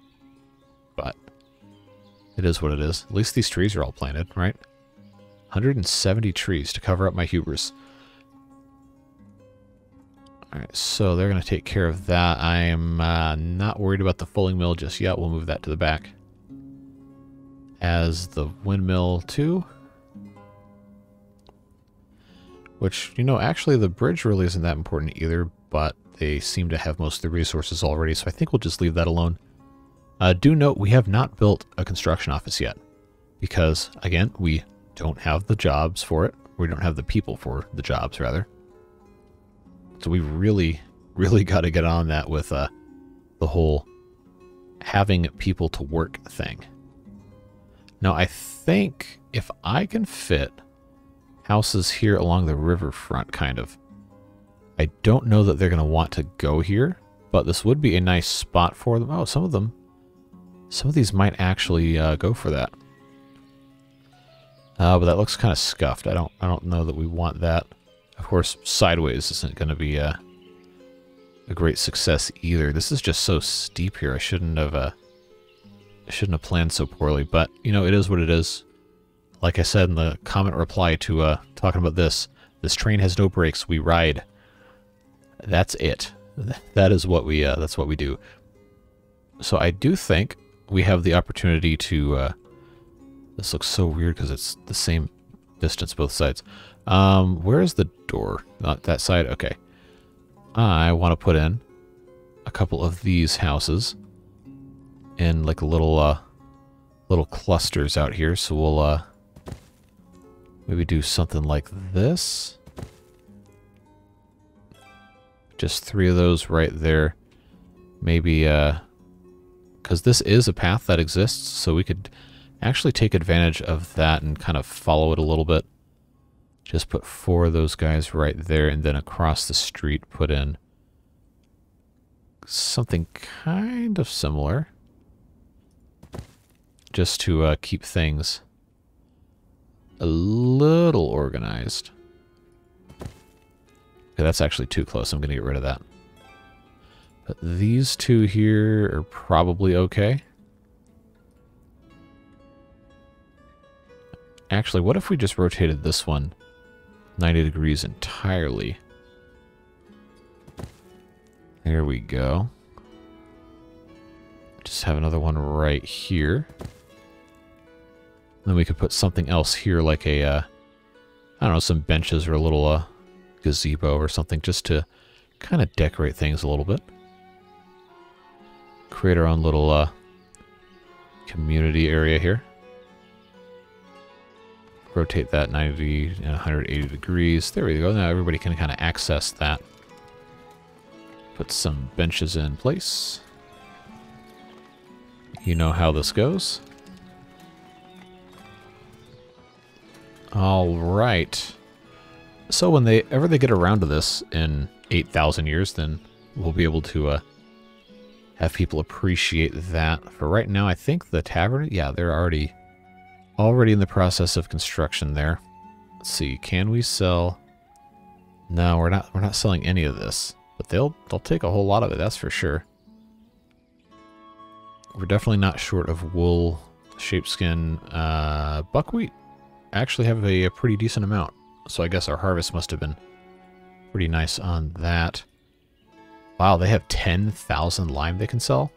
But it is what it is. At least these trees are all planted, right? 170 trees to cover up my hubris. Alright, so they're going to take care of that. I am uh, not worried about the fulling mill just yet. We'll move that to the back. As the windmill too. Which, you know, actually the bridge really isn't that important either, but they seem to have most of the resources already, so I think we'll just leave that alone. Uh, do note we have not built a construction office yet because, again, we don't have the jobs for it. We don't have the people for the jobs, rather. So we really, really got to get on that with uh, the whole having people to work thing. Now, I think if I can fit houses here along the riverfront, kind of, I don't know that they're going to want to go here, but this would be a nice spot for them. Oh, some of them some of these might actually uh, go for that. Uh, but that looks kind of scuffed. I don't I don't know that we want that. Of course, sideways isn't going to be a, a great success either. This is just so steep here. I shouldn't have uh, shouldn't have planned so poorly. But you know, it is what it is. Like I said in the comment reply to uh, talking about this, this train has no brakes. We ride. That's it. That is what we uh, that's what we do. So I do think we have the opportunity to... Uh, this looks so weird because it's the same distance both sides. Um, where is the door? Not that side? Okay. I want to put in a couple of these houses in like a little, uh, little clusters out here. So we'll, uh, maybe do something like this. Just three of those right there. Maybe, uh, because this is a path that exists, so we could actually take advantage of that and kind of follow it a little bit. Just put four of those guys right there, and then across the street put in something kind of similar. Just to uh, keep things a little organized. Okay, that's actually too close. I'm going to get rid of that. But these two here are probably okay. Actually, what if we just rotated this one 90 degrees entirely? There we go. Just have another one right here. Then we could put something else here, like a, uh, I don't know, some benches or a little uh, gazebo or something, just to kind of decorate things a little bit. Create our own little uh, community area here. Rotate that 90, and 180 degrees. There we go. Now everybody can kind of access that. Put some benches in place. You know how this goes. All right. So when they ever they get around to this in 8,000 years, then we'll be able to uh, have people appreciate that. For right now, I think the tavern, yeah, they're already already in the process of construction there. Let's see, can we sell? No, we're not. We're not selling any of this, but they'll they'll take a whole lot of it. That's for sure. We're definitely not short of wool, sheepskin, uh, buckwheat. Actually, have a, a pretty decent amount. So I guess our harvest must have been pretty nice on that. Wow, they have 10,000 lime they can sell?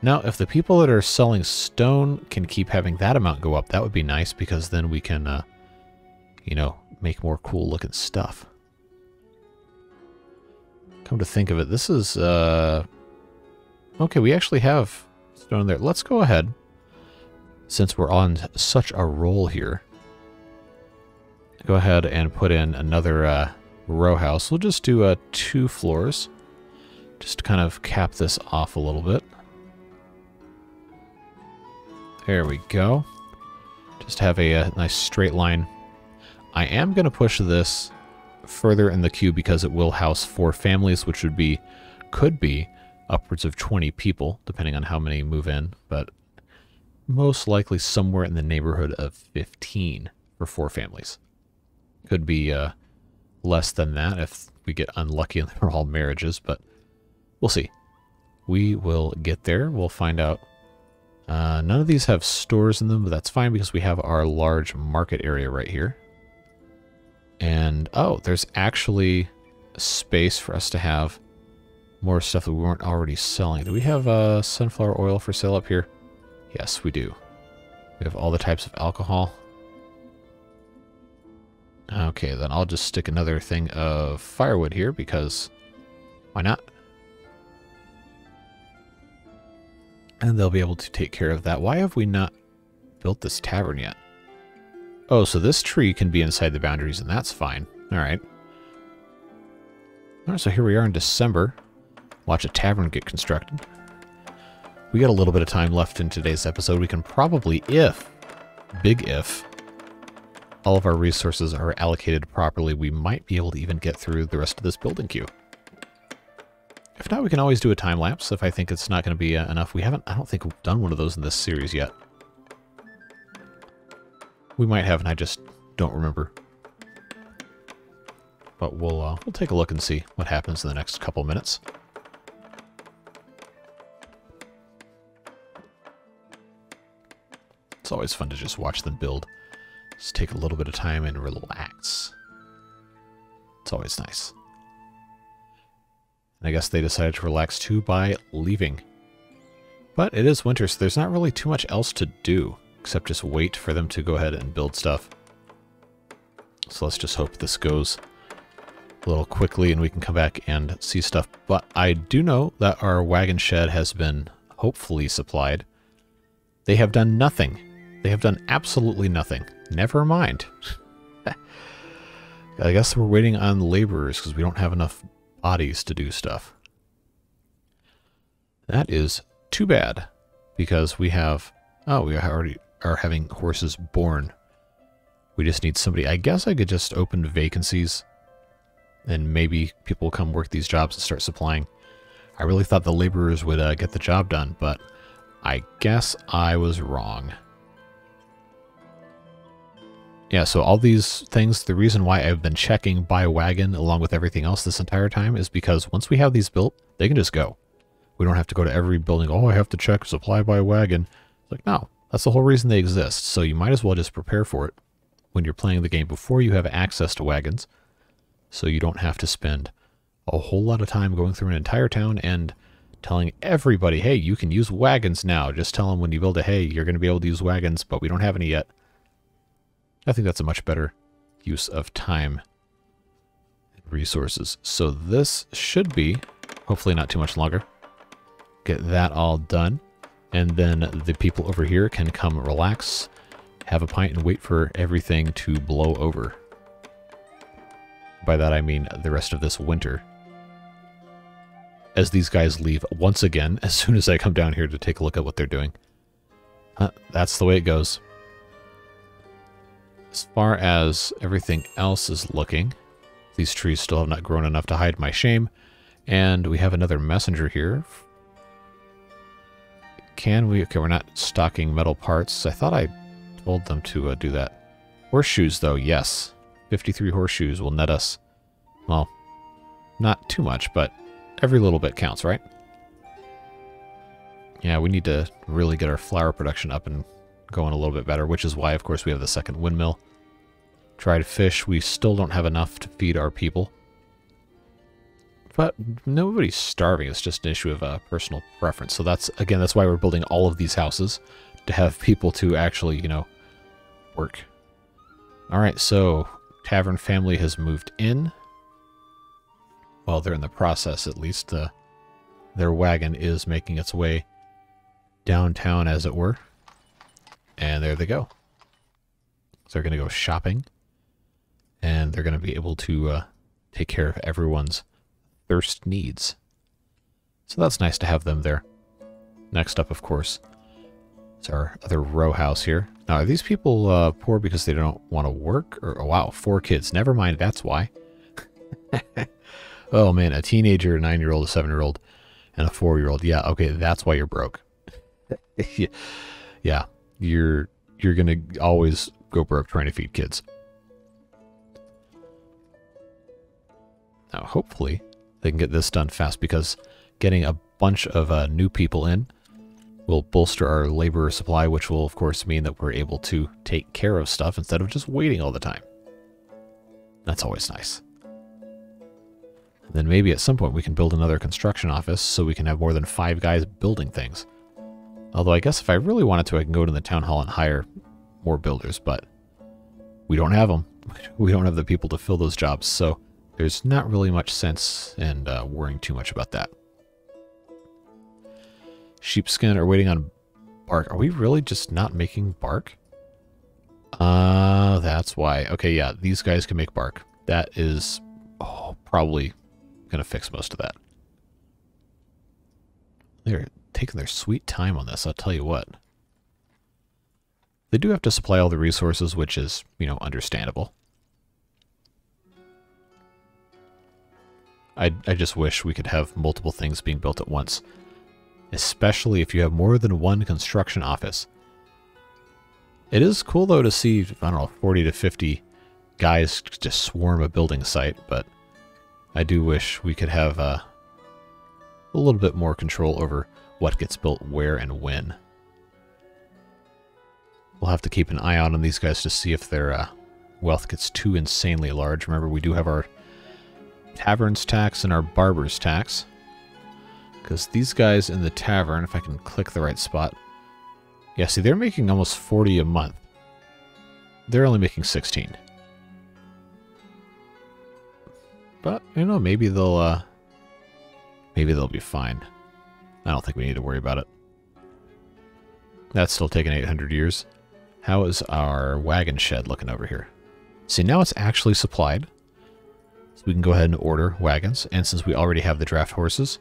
Now, if the people that are selling stone can keep having that amount go up, that would be nice because then we can, uh, you know, make more cool looking stuff. Come to think of it, this is, uh... Okay, we actually have stone there. Let's go ahead, since we're on such a roll here. Go ahead and put in another uh, row house. We'll just do uh, two floors, just to kind of cap this off a little bit. There we go. Just have a, a uh, nice straight line. I am going to push this further in the queue because it will house four families, which would be, could be, upwards of 20 people, depending on how many move in, but most likely somewhere in the neighborhood of 15 for four families. Could be uh, less than that if we get unlucky and they're all marriages, but we'll see. We will get there. We'll find out uh, none of these have stores in them, but that's fine because we have our large market area right here. And, oh, there's actually space for us to have more stuff that we weren't already selling. Do we have uh, sunflower oil for sale up here? Yes, we do. We have all the types of alcohol. Okay, then I'll just stick another thing of firewood here because why not? And they'll be able to take care of that. Why have we not built this tavern yet? Oh, so this tree can be inside the boundaries, and that's fine. All right. All right, so here we are in December. Watch a tavern get constructed. We got a little bit of time left in today's episode. We can probably, if, big if, all of our resources are allocated properly, we might be able to even get through the rest of this building queue. If not, we can always do a time lapse if I think it's not going to be uh, enough. We haven't, I don't think we've done one of those in this series yet. We might have, and I just don't remember. But we'll uh, we'll take a look and see what happens in the next couple minutes. It's always fun to just watch them build. Just take a little bit of time and relax. It's always nice. And I guess they decided to relax too by leaving. But it is winter, so there's not really too much else to do, except just wait for them to go ahead and build stuff. So let's just hope this goes a little quickly and we can come back and see stuff. But I do know that our wagon shed has been hopefully supplied. They have done nothing. They have done absolutely nothing. Never mind. I guess we're waiting on laborers because we don't have enough bodies to do stuff. That is too bad because we have Oh, we already are having horses born. We just need somebody. I guess I could just open vacancies and maybe people come work these jobs and start supplying. I really thought the laborers would uh, get the job done, but I guess I was wrong. Yeah, so all these things, the reason why I've been checking by wagon along with everything else this entire time is because once we have these built, they can just go. We don't have to go to every building, oh, I have to check supply by wagon. It's like, no, that's the whole reason they exist. So you might as well just prepare for it when you're playing the game before you have access to wagons. So you don't have to spend a whole lot of time going through an entire town and telling everybody, hey, you can use wagons now. Just tell them when you build a hey, you're going to be able to use wagons, but we don't have any yet. I think that's a much better use of time and resources. So this should be, hopefully not too much longer, get that all done. And then the people over here can come relax, have a pint, and wait for everything to blow over. By that I mean the rest of this winter. As these guys leave once again, as soon as I come down here to take a look at what they're doing. That's the way it goes. As far as everything else is looking, these trees still have not grown enough to hide my shame. And we have another messenger here. Can we? Okay, we're not stocking metal parts. I thought I told them to uh, do that. Horseshoes, though, yes. 53 horseshoes will net us, well, not too much, but every little bit counts, right? Yeah, we need to really get our flour production up and going a little bit better, which is why, of course, we have the second windmill. Tried fish, we still don't have enough to feed our people. But nobody's starving, it's just an issue of uh, personal preference. So that's, again, that's why we're building all of these houses, to have people to actually, you know, work. Alright, so Tavern family has moved in. Well, they're in the process, at least. Uh, their wagon is making its way downtown, as it were. And there they go. So they're going to go shopping. And they're going to be able to uh, take care of everyone's thirst needs. So that's nice to have them there. Next up, of course, is our other row house here. Now, are these people uh, poor because they don't want to work? Or, oh, wow, four kids. Never mind, that's why. oh, man, a teenager, a nine-year-old, a seven-year-old, and a four-year-old. Yeah, okay, that's why you're broke. yeah, you're you're gonna always go broke trying to feed kids. Now, hopefully, they can get this done fast because getting a bunch of uh, new people in will bolster our labor supply, which will, of course, mean that we're able to take care of stuff instead of just waiting all the time. That's always nice. And then maybe at some point we can build another construction office so we can have more than five guys building things. Although I guess if I really wanted to, I can go to the town hall and hire more builders, but we don't have them. We don't have the people to fill those jobs, so there's not really much sense in uh, worrying too much about that. Sheepskin are waiting on bark. Are we really just not making bark? Uh, that's why. Okay, yeah, these guys can make bark. That is oh, probably going to fix most of that. They're taking their sweet time on this, I'll tell you what. They do have to supply all the resources, which is, you know, understandable. I, I just wish we could have multiple things being built at once especially if you have more than one construction office. It is cool, though, to see, I don't know, 40 to 50 guys just swarm a building site, but I do wish we could have uh, a little bit more control over what gets built where and when. We'll have to keep an eye out on these guys to see if their uh, wealth gets too insanely large. Remember, we do have our taverns tax and our barbers tax. Because these guys in the tavern, if I can click the right spot. Yeah, see, they're making almost 40 a month. They're only making 16. But, you know, maybe they'll, uh... Maybe they'll be fine. I don't think we need to worry about it. That's still taking 800 years. How is our wagon shed looking over here? See, now it's actually supplied. So we can go ahead and order wagons. And since we already have the draft horses,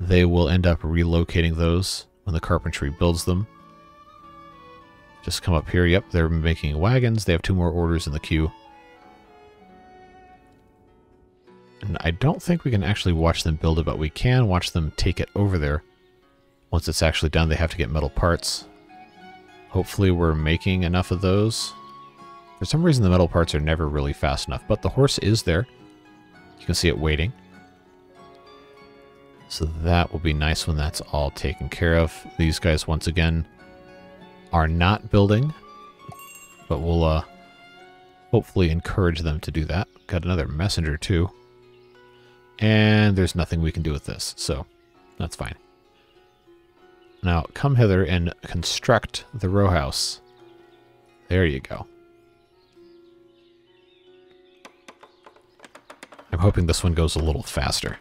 they will end up relocating those when the carpentry builds them. just come up here. Yep, they're making wagons. They have two more orders in the queue. And I don't think we can actually watch them build it, but we can watch them take it over there. Once it's actually done, they have to get metal parts. Hopefully we're making enough of those. For some reason, the metal parts are never really fast enough, but the horse is there. You can see it waiting. So that will be nice when that's all taken care of. These guys, once again, are not building, but we'll uh, hopefully encourage them to do that. Got another messenger, too. And there's nothing we can do with this, so that's fine. Now, come hither and construct the row house. There you go. I'm hoping this one goes a little faster.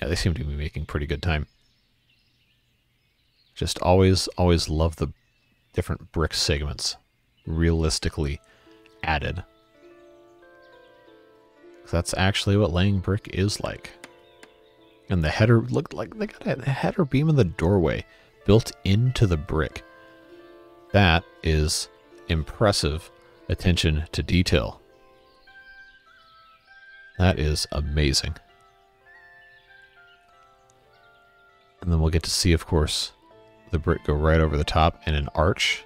Yeah, they seem to be making pretty good time. Just always, always love the different brick segments realistically added. That's actually what laying brick is like. And the header looked like they got a header beam in the doorway built into the brick. That is impressive attention to detail. That is amazing. And then we'll get to see, of course, the brick go right over the top in an arch,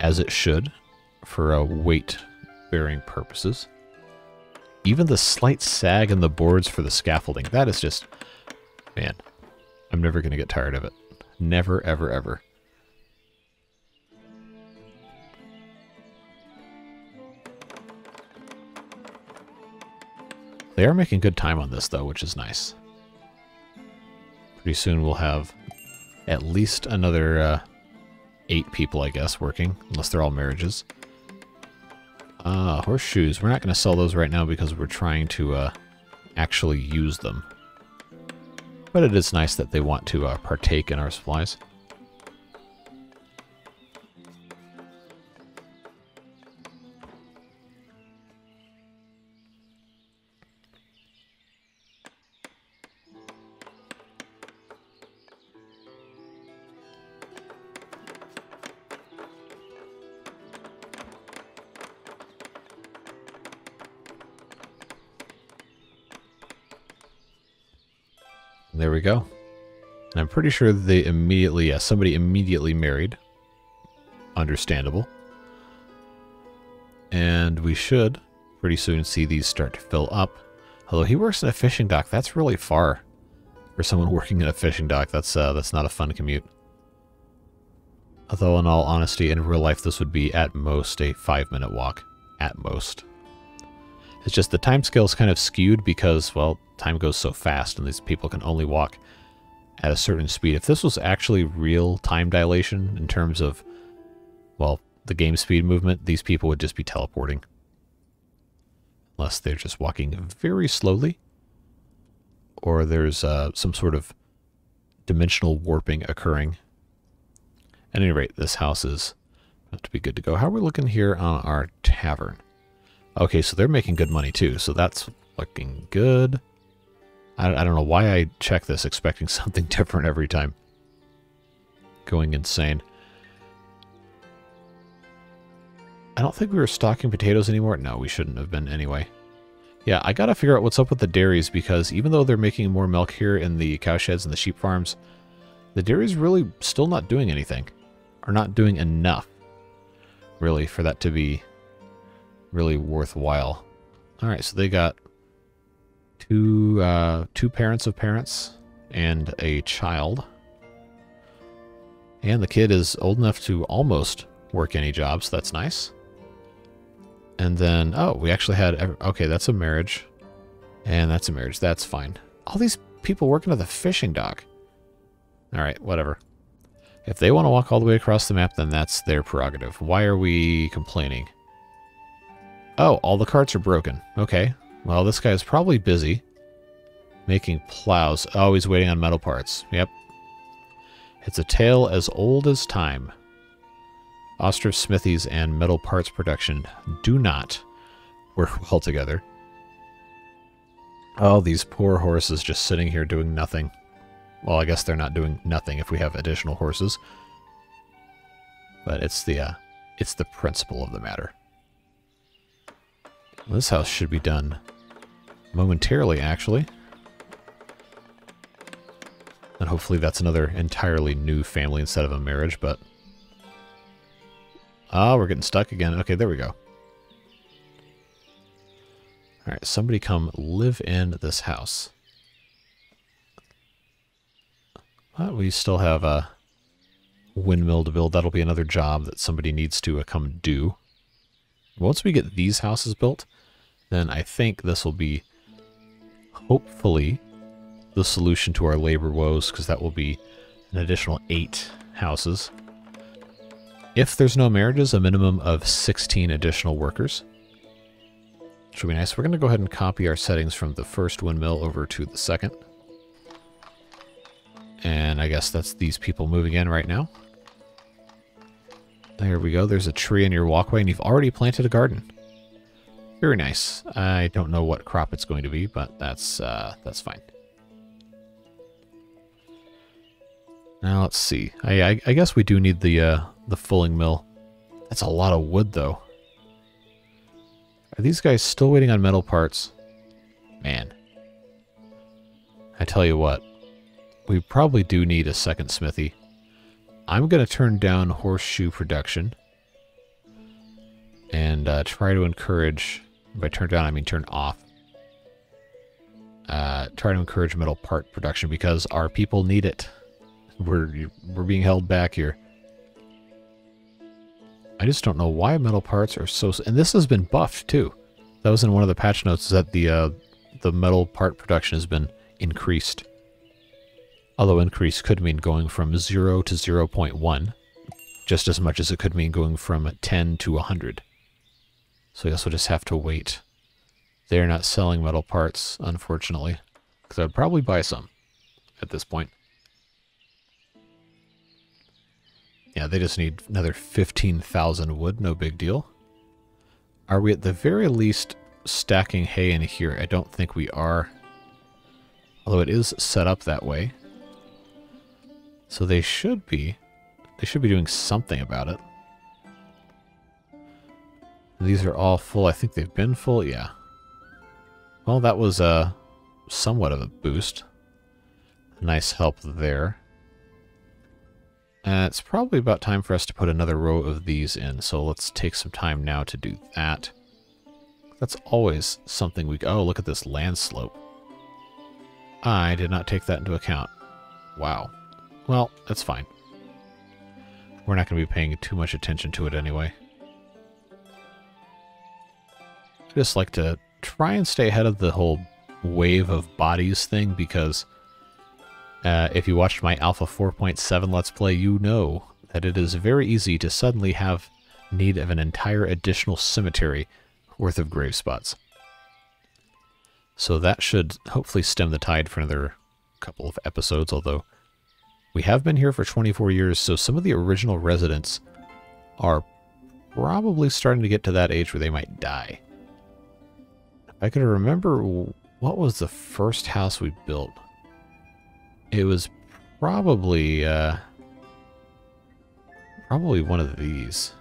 as it should, for uh, weight-bearing purposes. Even the slight sag in the boards for the scaffolding, that is just, man, I'm never going to get tired of it. Never, ever, ever. They are making good time on this, though, which is nice. Pretty soon we'll have at least another uh, eight people, I guess, working, unless they're all marriages. Uh, horseshoes. We're not going to sell those right now because we're trying to uh, actually use them. But it is nice that they want to uh, partake in our supplies. Pretty sure they immediately, yeah, somebody immediately married. Understandable. And we should pretty soon see these start to fill up. Although he works in a fishing dock, that's really far. For someone working in a fishing dock, that's uh, that's not a fun commute. Although in all honesty, in real life this would be at most a five minute walk. At most. It's just the time scale is kind of skewed because, well, time goes so fast and these people can only walk at a certain speed. If this was actually real time dilation in terms of, well, the game speed movement, these people would just be teleporting. Unless they're just walking very slowly. Or there's uh, some sort of dimensional warping occurring. At any rate, this house is about to be good to go. How are we looking here on our tavern? Okay, so they're making good money too, so that's looking good. I, I don't know why I check this expecting something different every time. Going insane. I don't think we were stocking potatoes anymore. No, we shouldn't have been anyway. Yeah, I gotta figure out what's up with the dairies because even though they're making more milk here in the cow sheds and the sheep farms, the dairies really still not doing anything. Are not doing enough, really, for that to be really worthwhile. All right, so they got two uh, two parents of parents and a child. And the kid is old enough to almost work any jobs. That's nice. And then, oh, we actually had, okay, that's a marriage. And that's a marriage. That's fine. All these people working at the fishing dock. All right, whatever. If they want to walk all the way across the map, then that's their prerogative. Why are we complaining? Oh, all the carts are broken. Okay. Well, this guy is probably busy. Making plows. Oh, he's waiting on metal parts. Yep. It's a tale as old as time. Ostriv smithies and metal parts production do not work well together. Oh, these poor horses just sitting here doing nothing. Well, I guess they're not doing nothing if we have additional horses. But it's the, uh, it's the principle of the matter. This house should be done momentarily, actually. And hopefully that's another entirely new family instead of a marriage, but... Ah, we're getting stuck again. Okay, there we go. Alright, somebody come live in this house. But we still have a windmill to build. That'll be another job that somebody needs to uh, come do. Once we get these houses built, then I think this will be hopefully the solution to our labor woes, because that will be an additional eight houses. If there's no marriages, a minimum of 16 additional workers. Should be nice. We're going to go ahead and copy our settings from the first windmill over to the second. And I guess that's these people moving in right now. There we go. There's a tree in your walkway, and you've already planted a garden. Very nice. I don't know what crop it's going to be, but that's uh, that's fine. Now let's see. I, I, I guess we do need the uh, the fulling mill. That's a lot of wood, though. Are these guys still waiting on metal parts? Man. I tell you what. We probably do need a second smithy. I'm going to turn down horseshoe production. And uh, try to encourage... By turn down, I mean turn off. Uh, try to encourage metal part production because our people need it. We're we're being held back here. I just don't know why metal parts are so... And this has been buffed, too. That was in one of the patch notes, that the, uh, the metal part production has been increased. Although increase could mean going from 0 to 0 0.1, just as much as it could mean going from 10 to 100. So I guess we'll just have to wait. They're not selling metal parts, unfortunately, because I'd probably buy some at this point. Yeah, they just need another 15,000 wood, no big deal. Are we at the very least stacking hay in here? I don't think we are. Although it is set up that way. So they should be. They should be doing something about it. These are all full. I think they've been full. Yeah. Well, that was uh, somewhat of a boost. Nice help there. Uh, it's probably about time for us to put another row of these in, so let's take some time now to do that. That's always something we... Oh, look at this land slope. I did not take that into account. Wow. Well, that's fine. We're not going to be paying too much attention to it anyway. Just like to try and stay ahead of the whole wave of bodies thing because uh, if you watched my Alpha 4.7 Let's Play, you know that it is very easy to suddenly have need of an entire additional cemetery worth of grave spots. So that should hopefully stem the tide for another couple of episodes, although we have been here for 24 years, so some of the original residents are probably starting to get to that age where they might die. I could remember what was the first house we built. It was probably, uh, probably one of these.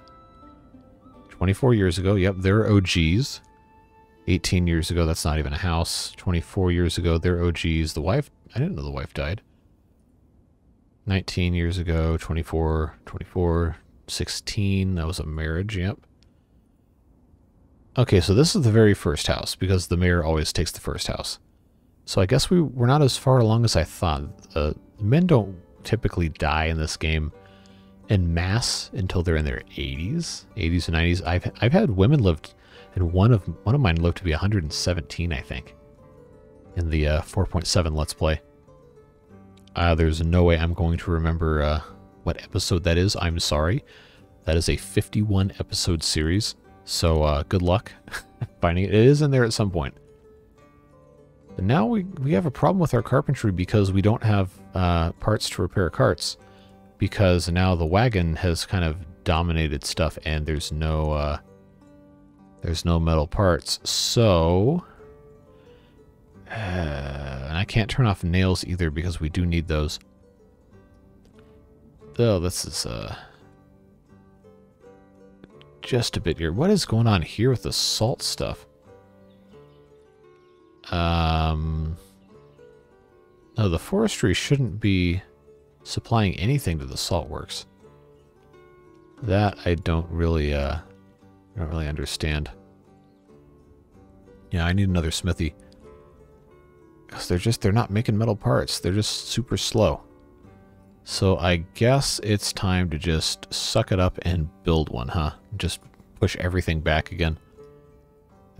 24 years ago, yep, they're OGs. 18 years ago, that's not even a house. 24 years ago, they're OGs. The wife, I didn't know the wife died. 19 years ago, 24, 24, 16, that was a marriage, yep. Okay, so this is the very first house, because the mayor always takes the first house. So I guess we, we're not as far along as I thought. Uh, men don't typically die in this game in mass until they're in their 80s, 80s and 90s. I've I've had women lived, and one of one of mine lived to be 117, I think, in the uh, 4.7 Let's Play. Uh, there's no way I'm going to remember uh, what episode that is. I'm sorry. That is a 51 episode series, so uh, good luck finding it. It is in there at some point. And now we, we have a problem with our carpentry because we don't have uh, parts to repair carts. Because now the wagon has kind of dominated stuff and there's no uh, there's no metal parts. So Uh, and I can't turn off nails either because we do need those. Oh, this is uh, just a bit here. What is going on here with the salt stuff? Um, no, the forestry shouldn't be supplying anything to the salt works. That I don't really, uh, I don't really understand. Yeah, I need another smithy. Because they're just, they're not making metal parts. They're just super slow. So I guess it's time to just suck it up and build one, huh? Just push everything back again.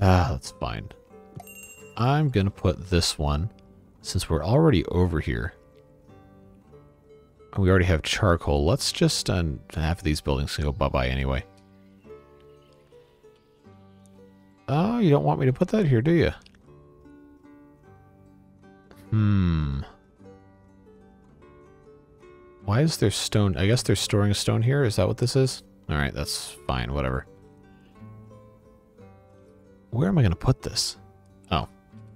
Ah, that's fine. I'm going to put this one, since we're already over here. And we already have charcoal. Let's just, uh, half of these buildings can go bye-bye anyway. Oh, you don't want me to put that here, do you? Hmm. Why is there stone? I guess they're storing a stone here. Is that what this is? Alright, that's fine. Whatever. Where am I going to put this? Oh,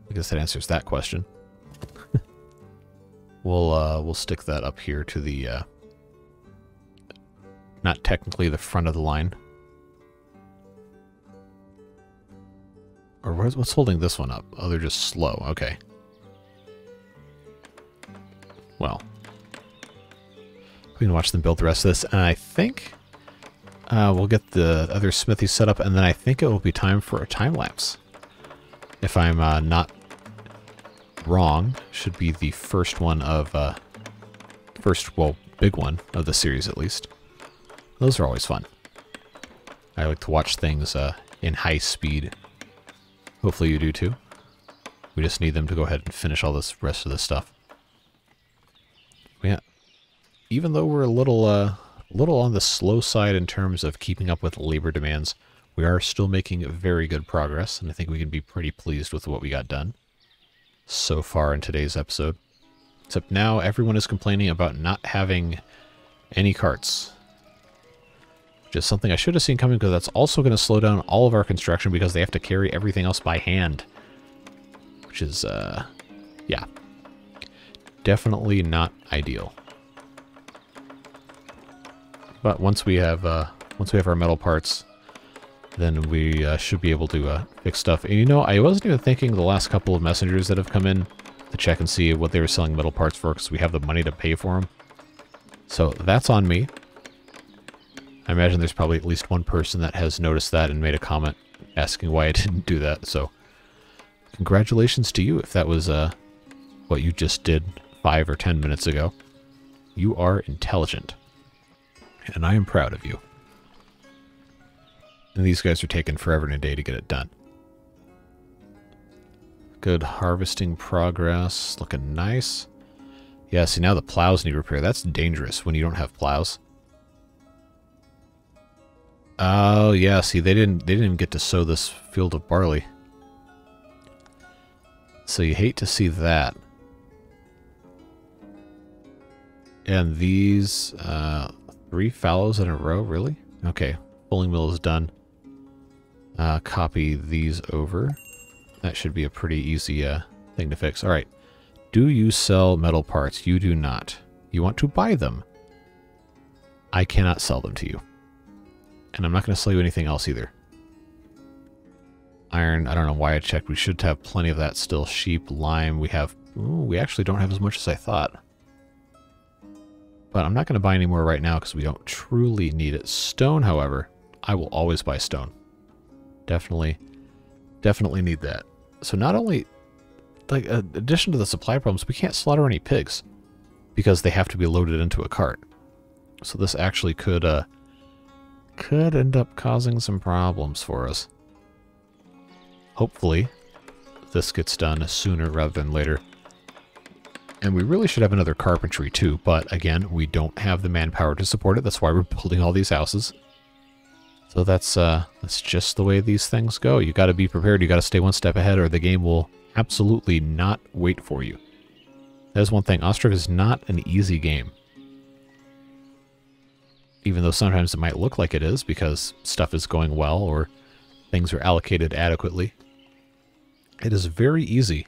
I guess that answers that question. we'll, uh, we'll stick that up here to the, uh, not technically the front of the line. Or what's holding this one up? Oh, they're just slow. Okay. Well. We can watch them build the rest of this. And I think uh, we'll get the other smithy set up, and then I think it will be time for a time lapse. If I'm uh, not wrong, should be the first one of, uh, first, well, big one of the series at least. Those are always fun. I like to watch things uh, in high speed Hopefully you do too. We just need them to go ahead and finish all this rest of this stuff. Yeah. Even though we're a little, uh, little on the slow side in terms of keeping up with labor demands, we are still making very good progress, and I think we can be pretty pleased with what we got done so far in today's episode. Except now everyone is complaining about not having any carts. Which is something I should have seen coming because that's also going to slow down all of our construction because they have to carry everything else by hand. Which is, uh, yeah. Definitely not ideal. But once we have, uh, once we have our metal parts, then we uh, should be able to uh, fix stuff. And you know, I wasn't even thinking the last couple of messengers that have come in to check and see what they were selling metal parts for because we have the money to pay for them. So that's on me. I imagine there's probably at least one person that has noticed that and made a comment asking why I didn't do that. So congratulations to you if that was uh, what you just did five or ten minutes ago. You are intelligent. And I am proud of you. And these guys are taking forever and a day to get it done. Good harvesting progress. Looking nice. Yeah, see now the plows need repair. That's dangerous when you don't have plows. Oh yeah, see they didn't they didn't even get to sow this field of barley. So you hate to see that. And these uh, three fallows in a row, really? Okay, fulling mill is done. Uh, copy these over. That should be a pretty easy uh, thing to fix. All right. Do you sell metal parts? You do not. You want to buy them. I cannot sell them to you. And I'm not going to sell you anything else either. Iron, I don't know why I checked. We should have plenty of that still. Sheep, lime, we have... Ooh, we actually don't have as much as I thought. But I'm not going to buy any more right now because we don't truly need it. Stone, however, I will always buy stone. Definitely, definitely need that. So not only, like, uh, addition to the supply problems, we can't slaughter any pigs because they have to be loaded into a cart. So this actually could, uh, could end up causing some problems for us. Hopefully, this gets done sooner rather than later. And we really should have another carpentry too, but again, we don't have the manpower to support it. That's why we're building all these houses. So that's uh, that's just the way these things go. You got to be prepared. You got to stay one step ahead, or the game will absolutely not wait for you. That's one thing. Ostriv is not an easy game even though sometimes it might look like it is because stuff is going well or things are allocated adequately. It is very easy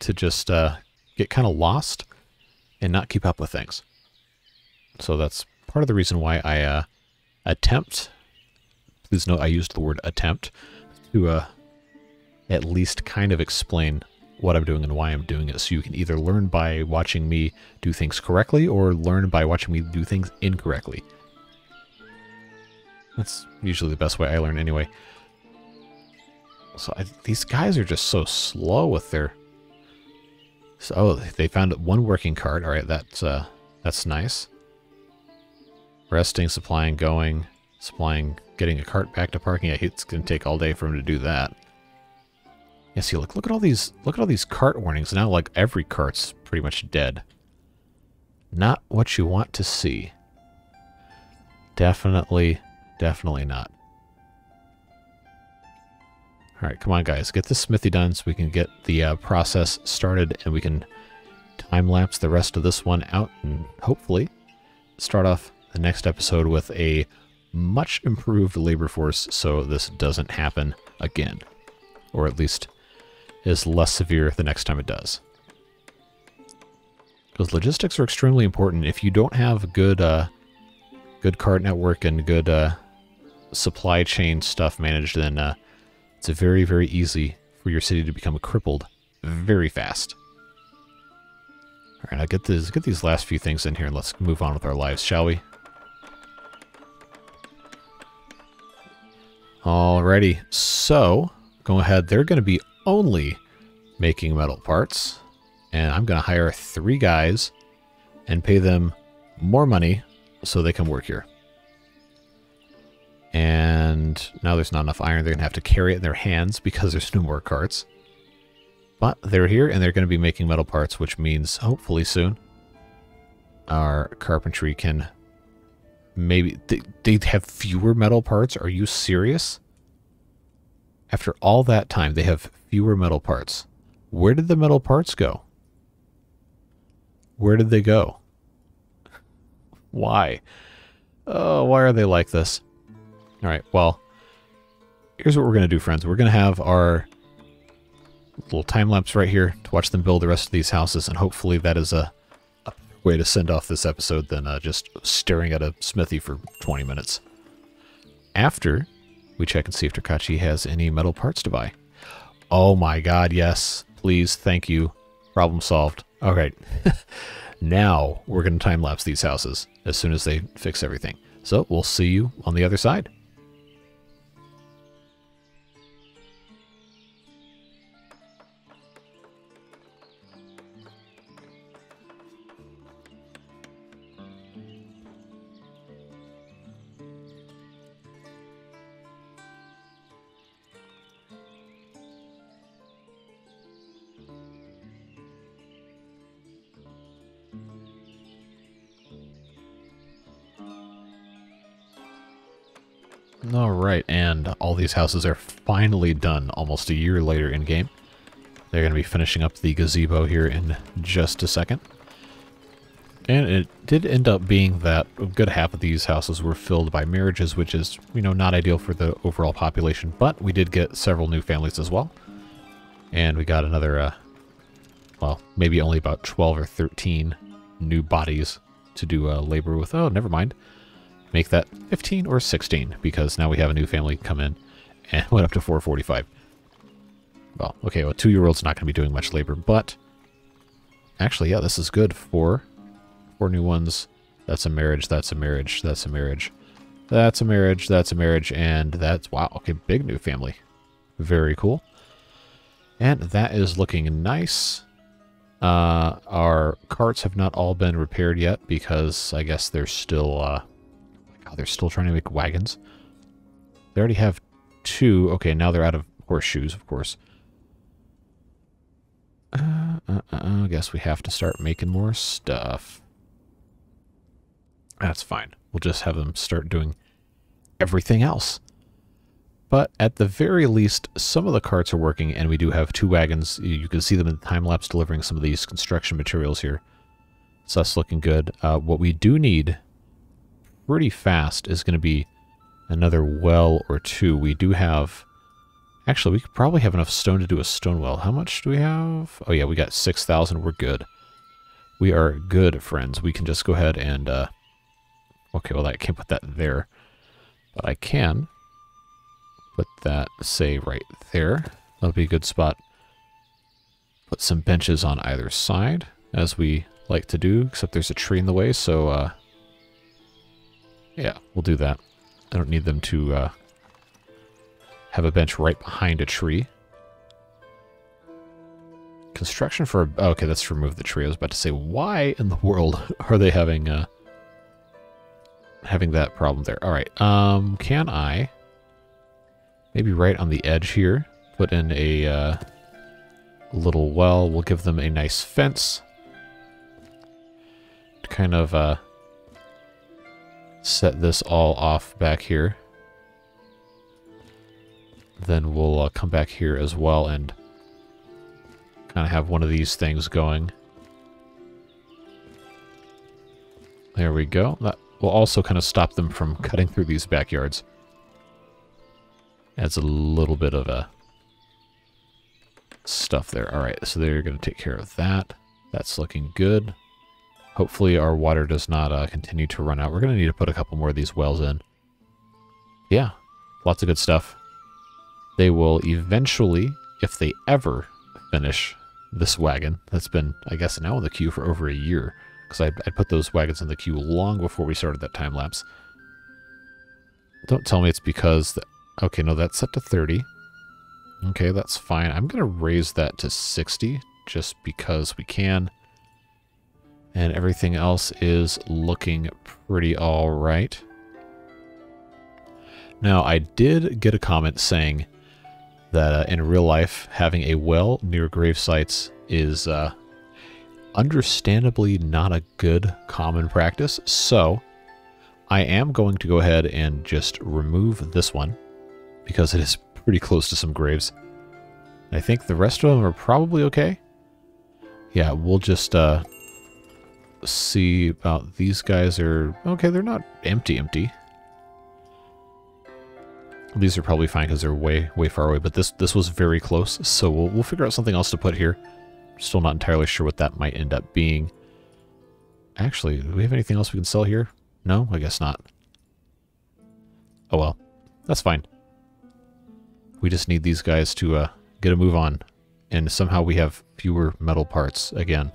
to just uh, get kind of lost and not keep up with things. So that's part of the reason why I uh, attempt, please note I used the word attempt, to uh, at least kind of explain what I'm doing and why I'm doing it. So you can either learn by watching me do things correctly or learn by watching me do things incorrectly. That's usually the best way I learn anyway. So I, these guys are just so slow with their... So, oh, they found one working cart. All right, that's, uh, that's nice. Resting, supplying, going, supplying, getting a cart back to parking. Yeah, it's going to take all day for him to do that. Yeah, see, look, look at all these, look at all these cart warnings. Now, like, every cart's pretty much dead. Not what you want to see. Definitely, definitely not. All right, come on, guys. Get this smithy done so we can get the uh, process started and we can time-lapse the rest of this one out and hopefully start off the next episode with a much improved labor force so this doesn't happen again. Or at least is less severe the next time it does. Because logistics are extremely important. If you don't have good, uh, good cart network and good uh, supply chain stuff managed, then uh, it's very, very easy for your city to become crippled very fast. All right, I'll get this, get these last few things in here and let's move on with our lives, shall we? Alrighty, so go ahead. They're going to be only making metal parts, and I'm going to hire three guys and pay them more money so they can work here. And now there's not enough iron. They're going to have to carry it in their hands because there's no more carts. But they're here and they're going to be making metal parts, which means hopefully soon our carpentry can maybe... They, they have fewer metal parts? Are you serious? After all that time, they have fewer metal parts. Where did the metal parts go? Where did they go? why? Oh, why are they like this? All right, well, here's what we're going to do, friends. We're going to have our little time lapse right here to watch them build the rest of these houses, and hopefully that is a, a way to send off this episode than uh, just staring at a smithy for 20 minutes. After, we check and see if Takachi has any metal parts to buy. Oh my god, yes. Please, thank you. Problem solved. All right. now we're going to time-lapse these houses as soon as they fix everything. So we'll see you on the other side. Alright, and all these houses are finally done almost a year later in-game. They're going to be finishing up the gazebo here in just a second. And it did end up being that a good half of these houses were filled by marriages, which is, you know, not ideal for the overall population, but we did get several new families as well. And we got another, uh, well, maybe only about 12 or 13 new bodies to do uh, labor with. Oh, never mind make that 15 or 16 because now we have a new family come in and went up to 445. Well, okay, well, two-year-old's not going to be doing much labor, but actually, yeah, this is good for four new ones. That's a marriage, that's a marriage, that's a marriage, that's a marriage, that's a marriage, and that's, wow, okay, big new family. Very cool. And that is looking nice. Uh, our carts have not all been repaired yet because I guess they're still, uh, They're still trying to make wagons. They already have two. Okay, now they're out of horseshoes, of course. Uh, uh, uh, I guess we have to start making more stuff. That's fine. We'll just have them start doing everything else. But at the very least, some of the carts are working, and we do have two wagons. You can see them in the time-lapse delivering some of these construction materials here. So that's looking good. Uh, what we do need pretty fast is going to be another well or two. We do have Actually, we could probably have enough stone to do a stone well. How much do we have? Oh yeah, we got 6,000. We're good. We are good, friends. We can just go ahead and... Uh, okay, well, I can't put that there. But I can put that, say, right there. That'll be a good spot. Put some benches on either side, as we like to do, except there's a tree in the way, so, uh, yeah, we'll do that. I don't need them to, uh, have a bench right behind a tree. Construction for... A, okay, let's remove the tree. I was about to say, why in the world are they having uh, having that problem there? All right. Um, can I maybe right on the edge here put in a uh, little well? We'll give them a nice fence to kind of uh, set this all off back here then we'll uh, come back here as well and kind of have one of these things going. There we go. That will also kind of stop them from cutting through these backyards. Adds a little bit of a stuff there. All right, so they're going to take care of that. That's looking good. Hopefully our water does not uh, continue to run out. We're going to need to put a couple more of these wells in. Yeah, lots of good stuff. They will eventually, if they ever finish this wagon, that's been, I guess, now in the queue for over a year, because I, I put those wagons in the queue long before we started that time lapse. Don't tell me it's because, the, okay, no, that's set to 30. Okay, that's fine. I'm going to raise that to 60 just because we can. And everything else is looking pretty all right. Now, I did get a comment saying that uh, in real life, having a well near grave sites is uh, understandably not a good common practice. So I am going to go ahead and just remove this one because it is pretty close to some graves. I think the rest of them are probably okay. Yeah, we'll just uh, see about these guys are... Okay, they're not empty empty. These are probably fine because they're way, way far away, but this this was very close, so we'll, we'll figure out something else to put here. Still not entirely sure what that might end up being. Actually, do we have anything else we can sell here? No, I guess not. Oh well, that's fine. We just need these guys to uh, get a move on, and somehow we have fewer metal parts again.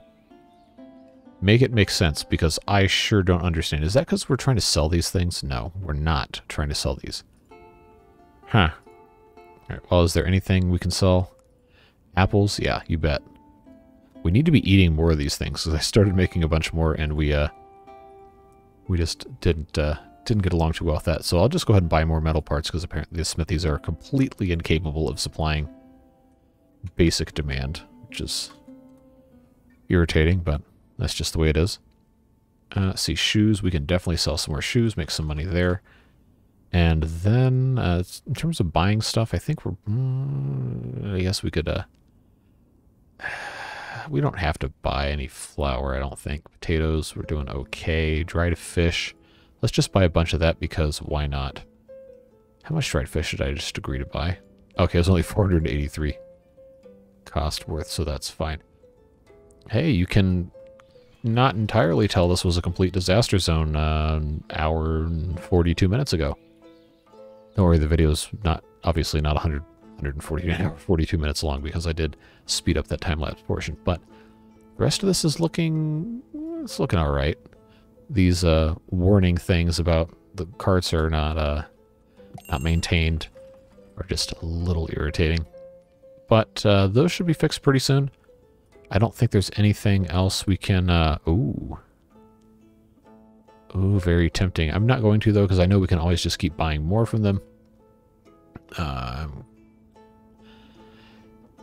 Make it make sense, because I sure don't understand. Is that because we're trying to sell these things? No, we're not trying to sell these. Huh. Alright, well, is there anything we can sell? Apples? Yeah, you bet. We need to be eating more of these things, because I started making a bunch more, and we, uh... We just didn't, uh... Didn't get along too well with that, so I'll just go ahead and buy more metal parts, because apparently the smithies are completely incapable of supplying basic demand, which is irritating, but that's just the way it is. Uh, see, shoes. We can definitely sell some more shoes, make some money there. And then, uh, in terms of buying stuff, I think we're... Mm, I guess we could... Uh, we don't have to buy any flour, I don't think. Potatoes, we're doing okay. Dried fish. Let's just buy a bunch of that because why not? How much dried fish did I just agree to buy? Okay, it was only 483 cost worth, so that's fine. Hey, you can not entirely tell this was a complete disaster zone uh, hour and 42 minutes ago. Don't worry, the video's not obviously not 100, 140, 42 minutes long because I did speed up that time-lapse portion. But the rest of this is looking, it's looking all right. These uh, warning things about the carts are not uh, not maintained are just a little irritating. But uh, those should be fixed pretty soon. I don't think there's anything else we can... Uh, ooh. Ooh, very tempting. I'm not going to, though, because I know we can always just keep buying more from them. Um,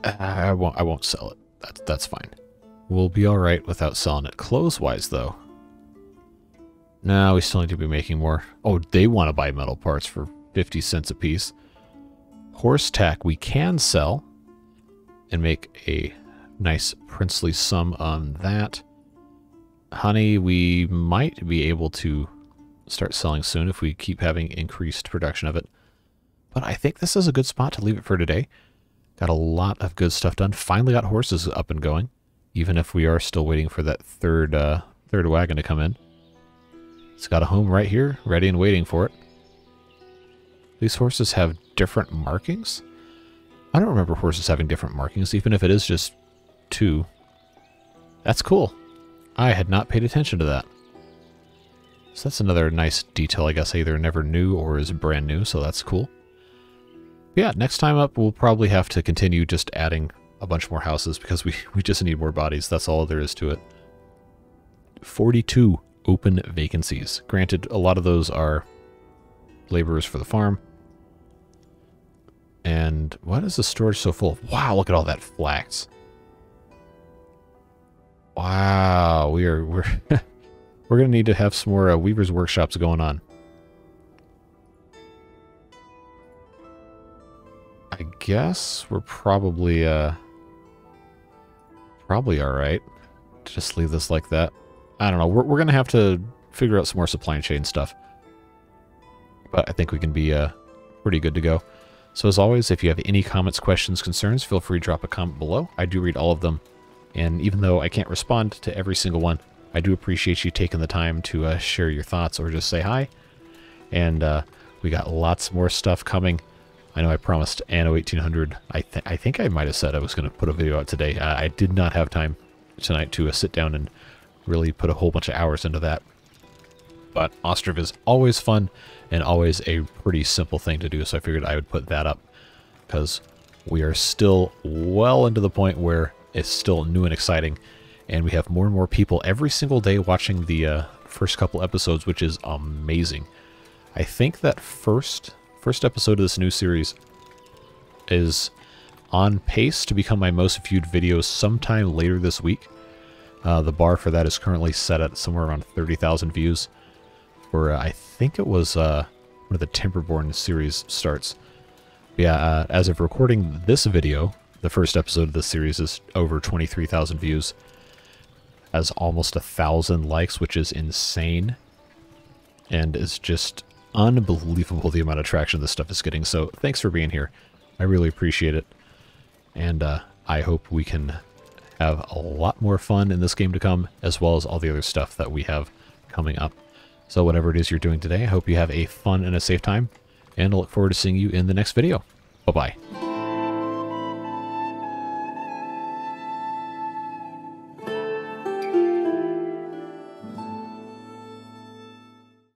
I won't. I won't sell it. That's that's fine. We'll be all right without selling it. Clothes-wise, though. No, we still need to be making more. Oh, they want to buy metal parts for 50 cents a piece. Horse tack we can sell and make a nice princely sum on that. Honey, we might be able to start selling soon if we keep having increased production of it. but I think this is a good spot to leave it for today. Got a lot of good stuff done. Finally got horses up and going, even if we are still waiting for that third uh, third wagon to come in. It's got a home right here, ready and waiting for it. These horses have different markings? I don't remember horses having different markings, even if it is just two. That's cool. I had not paid attention to that. So that's another nice detail I guess I either never knew or is brand new, so that's cool yeah, next time up, we'll probably have to continue just adding a bunch more houses because we, we just need more bodies. That's all there is to it. 42 open vacancies. Granted, a lot of those are laborers for the farm. And what is the storage so full? Wow, look at all that flax. Wow, we are we're we're gonna need to have some more uh, weavers workshops going on. I guess we're probably, uh, probably alright. Just leave this like that. I don't know. We're, we're to have to figure out some more supply chain stuff. But I think we can be, uh, pretty good to go. So as always, if you have any comments, questions, concerns, feel free to drop a comment below. I do read all of them. And even though I can't respond to every single one, I do appreciate you taking the time to uh, share your thoughts or just say hi. And uh, we got lots more stuff coming. I know I promised Anno 1800. I, th I think I might have said I was going to put a video out today. Uh, I did not have time tonight to uh, sit down and really put a whole bunch of hours into that. But Ostriv is always fun and always a pretty simple thing to do, so I figured I would put that up because we are still well into the point where it's still new and exciting, and we have more and more people every single day watching the uh, first couple episodes, which is amazing. I think that first first episode of this new series is on pace to become my most viewed video sometime later this week. Uh, the bar for that is currently set at somewhere around 30,000 views. Where uh, I think it was uh, when the Timberborn series starts. But yeah, uh, as of recording this video, the first episode of this series is over 23,000 views. Has almost a thousand likes, which is insane. And is just unbelievable the amount of traction this stuff is getting. So thanks for being here. I really appreciate it. And uh, I hope we can have a lot more fun in this game to come, as well as all the other stuff that we have coming up. So whatever it is you're doing today, I hope you have a fun and a safe time, and I look forward to seeing you in the next video. Bye-bye.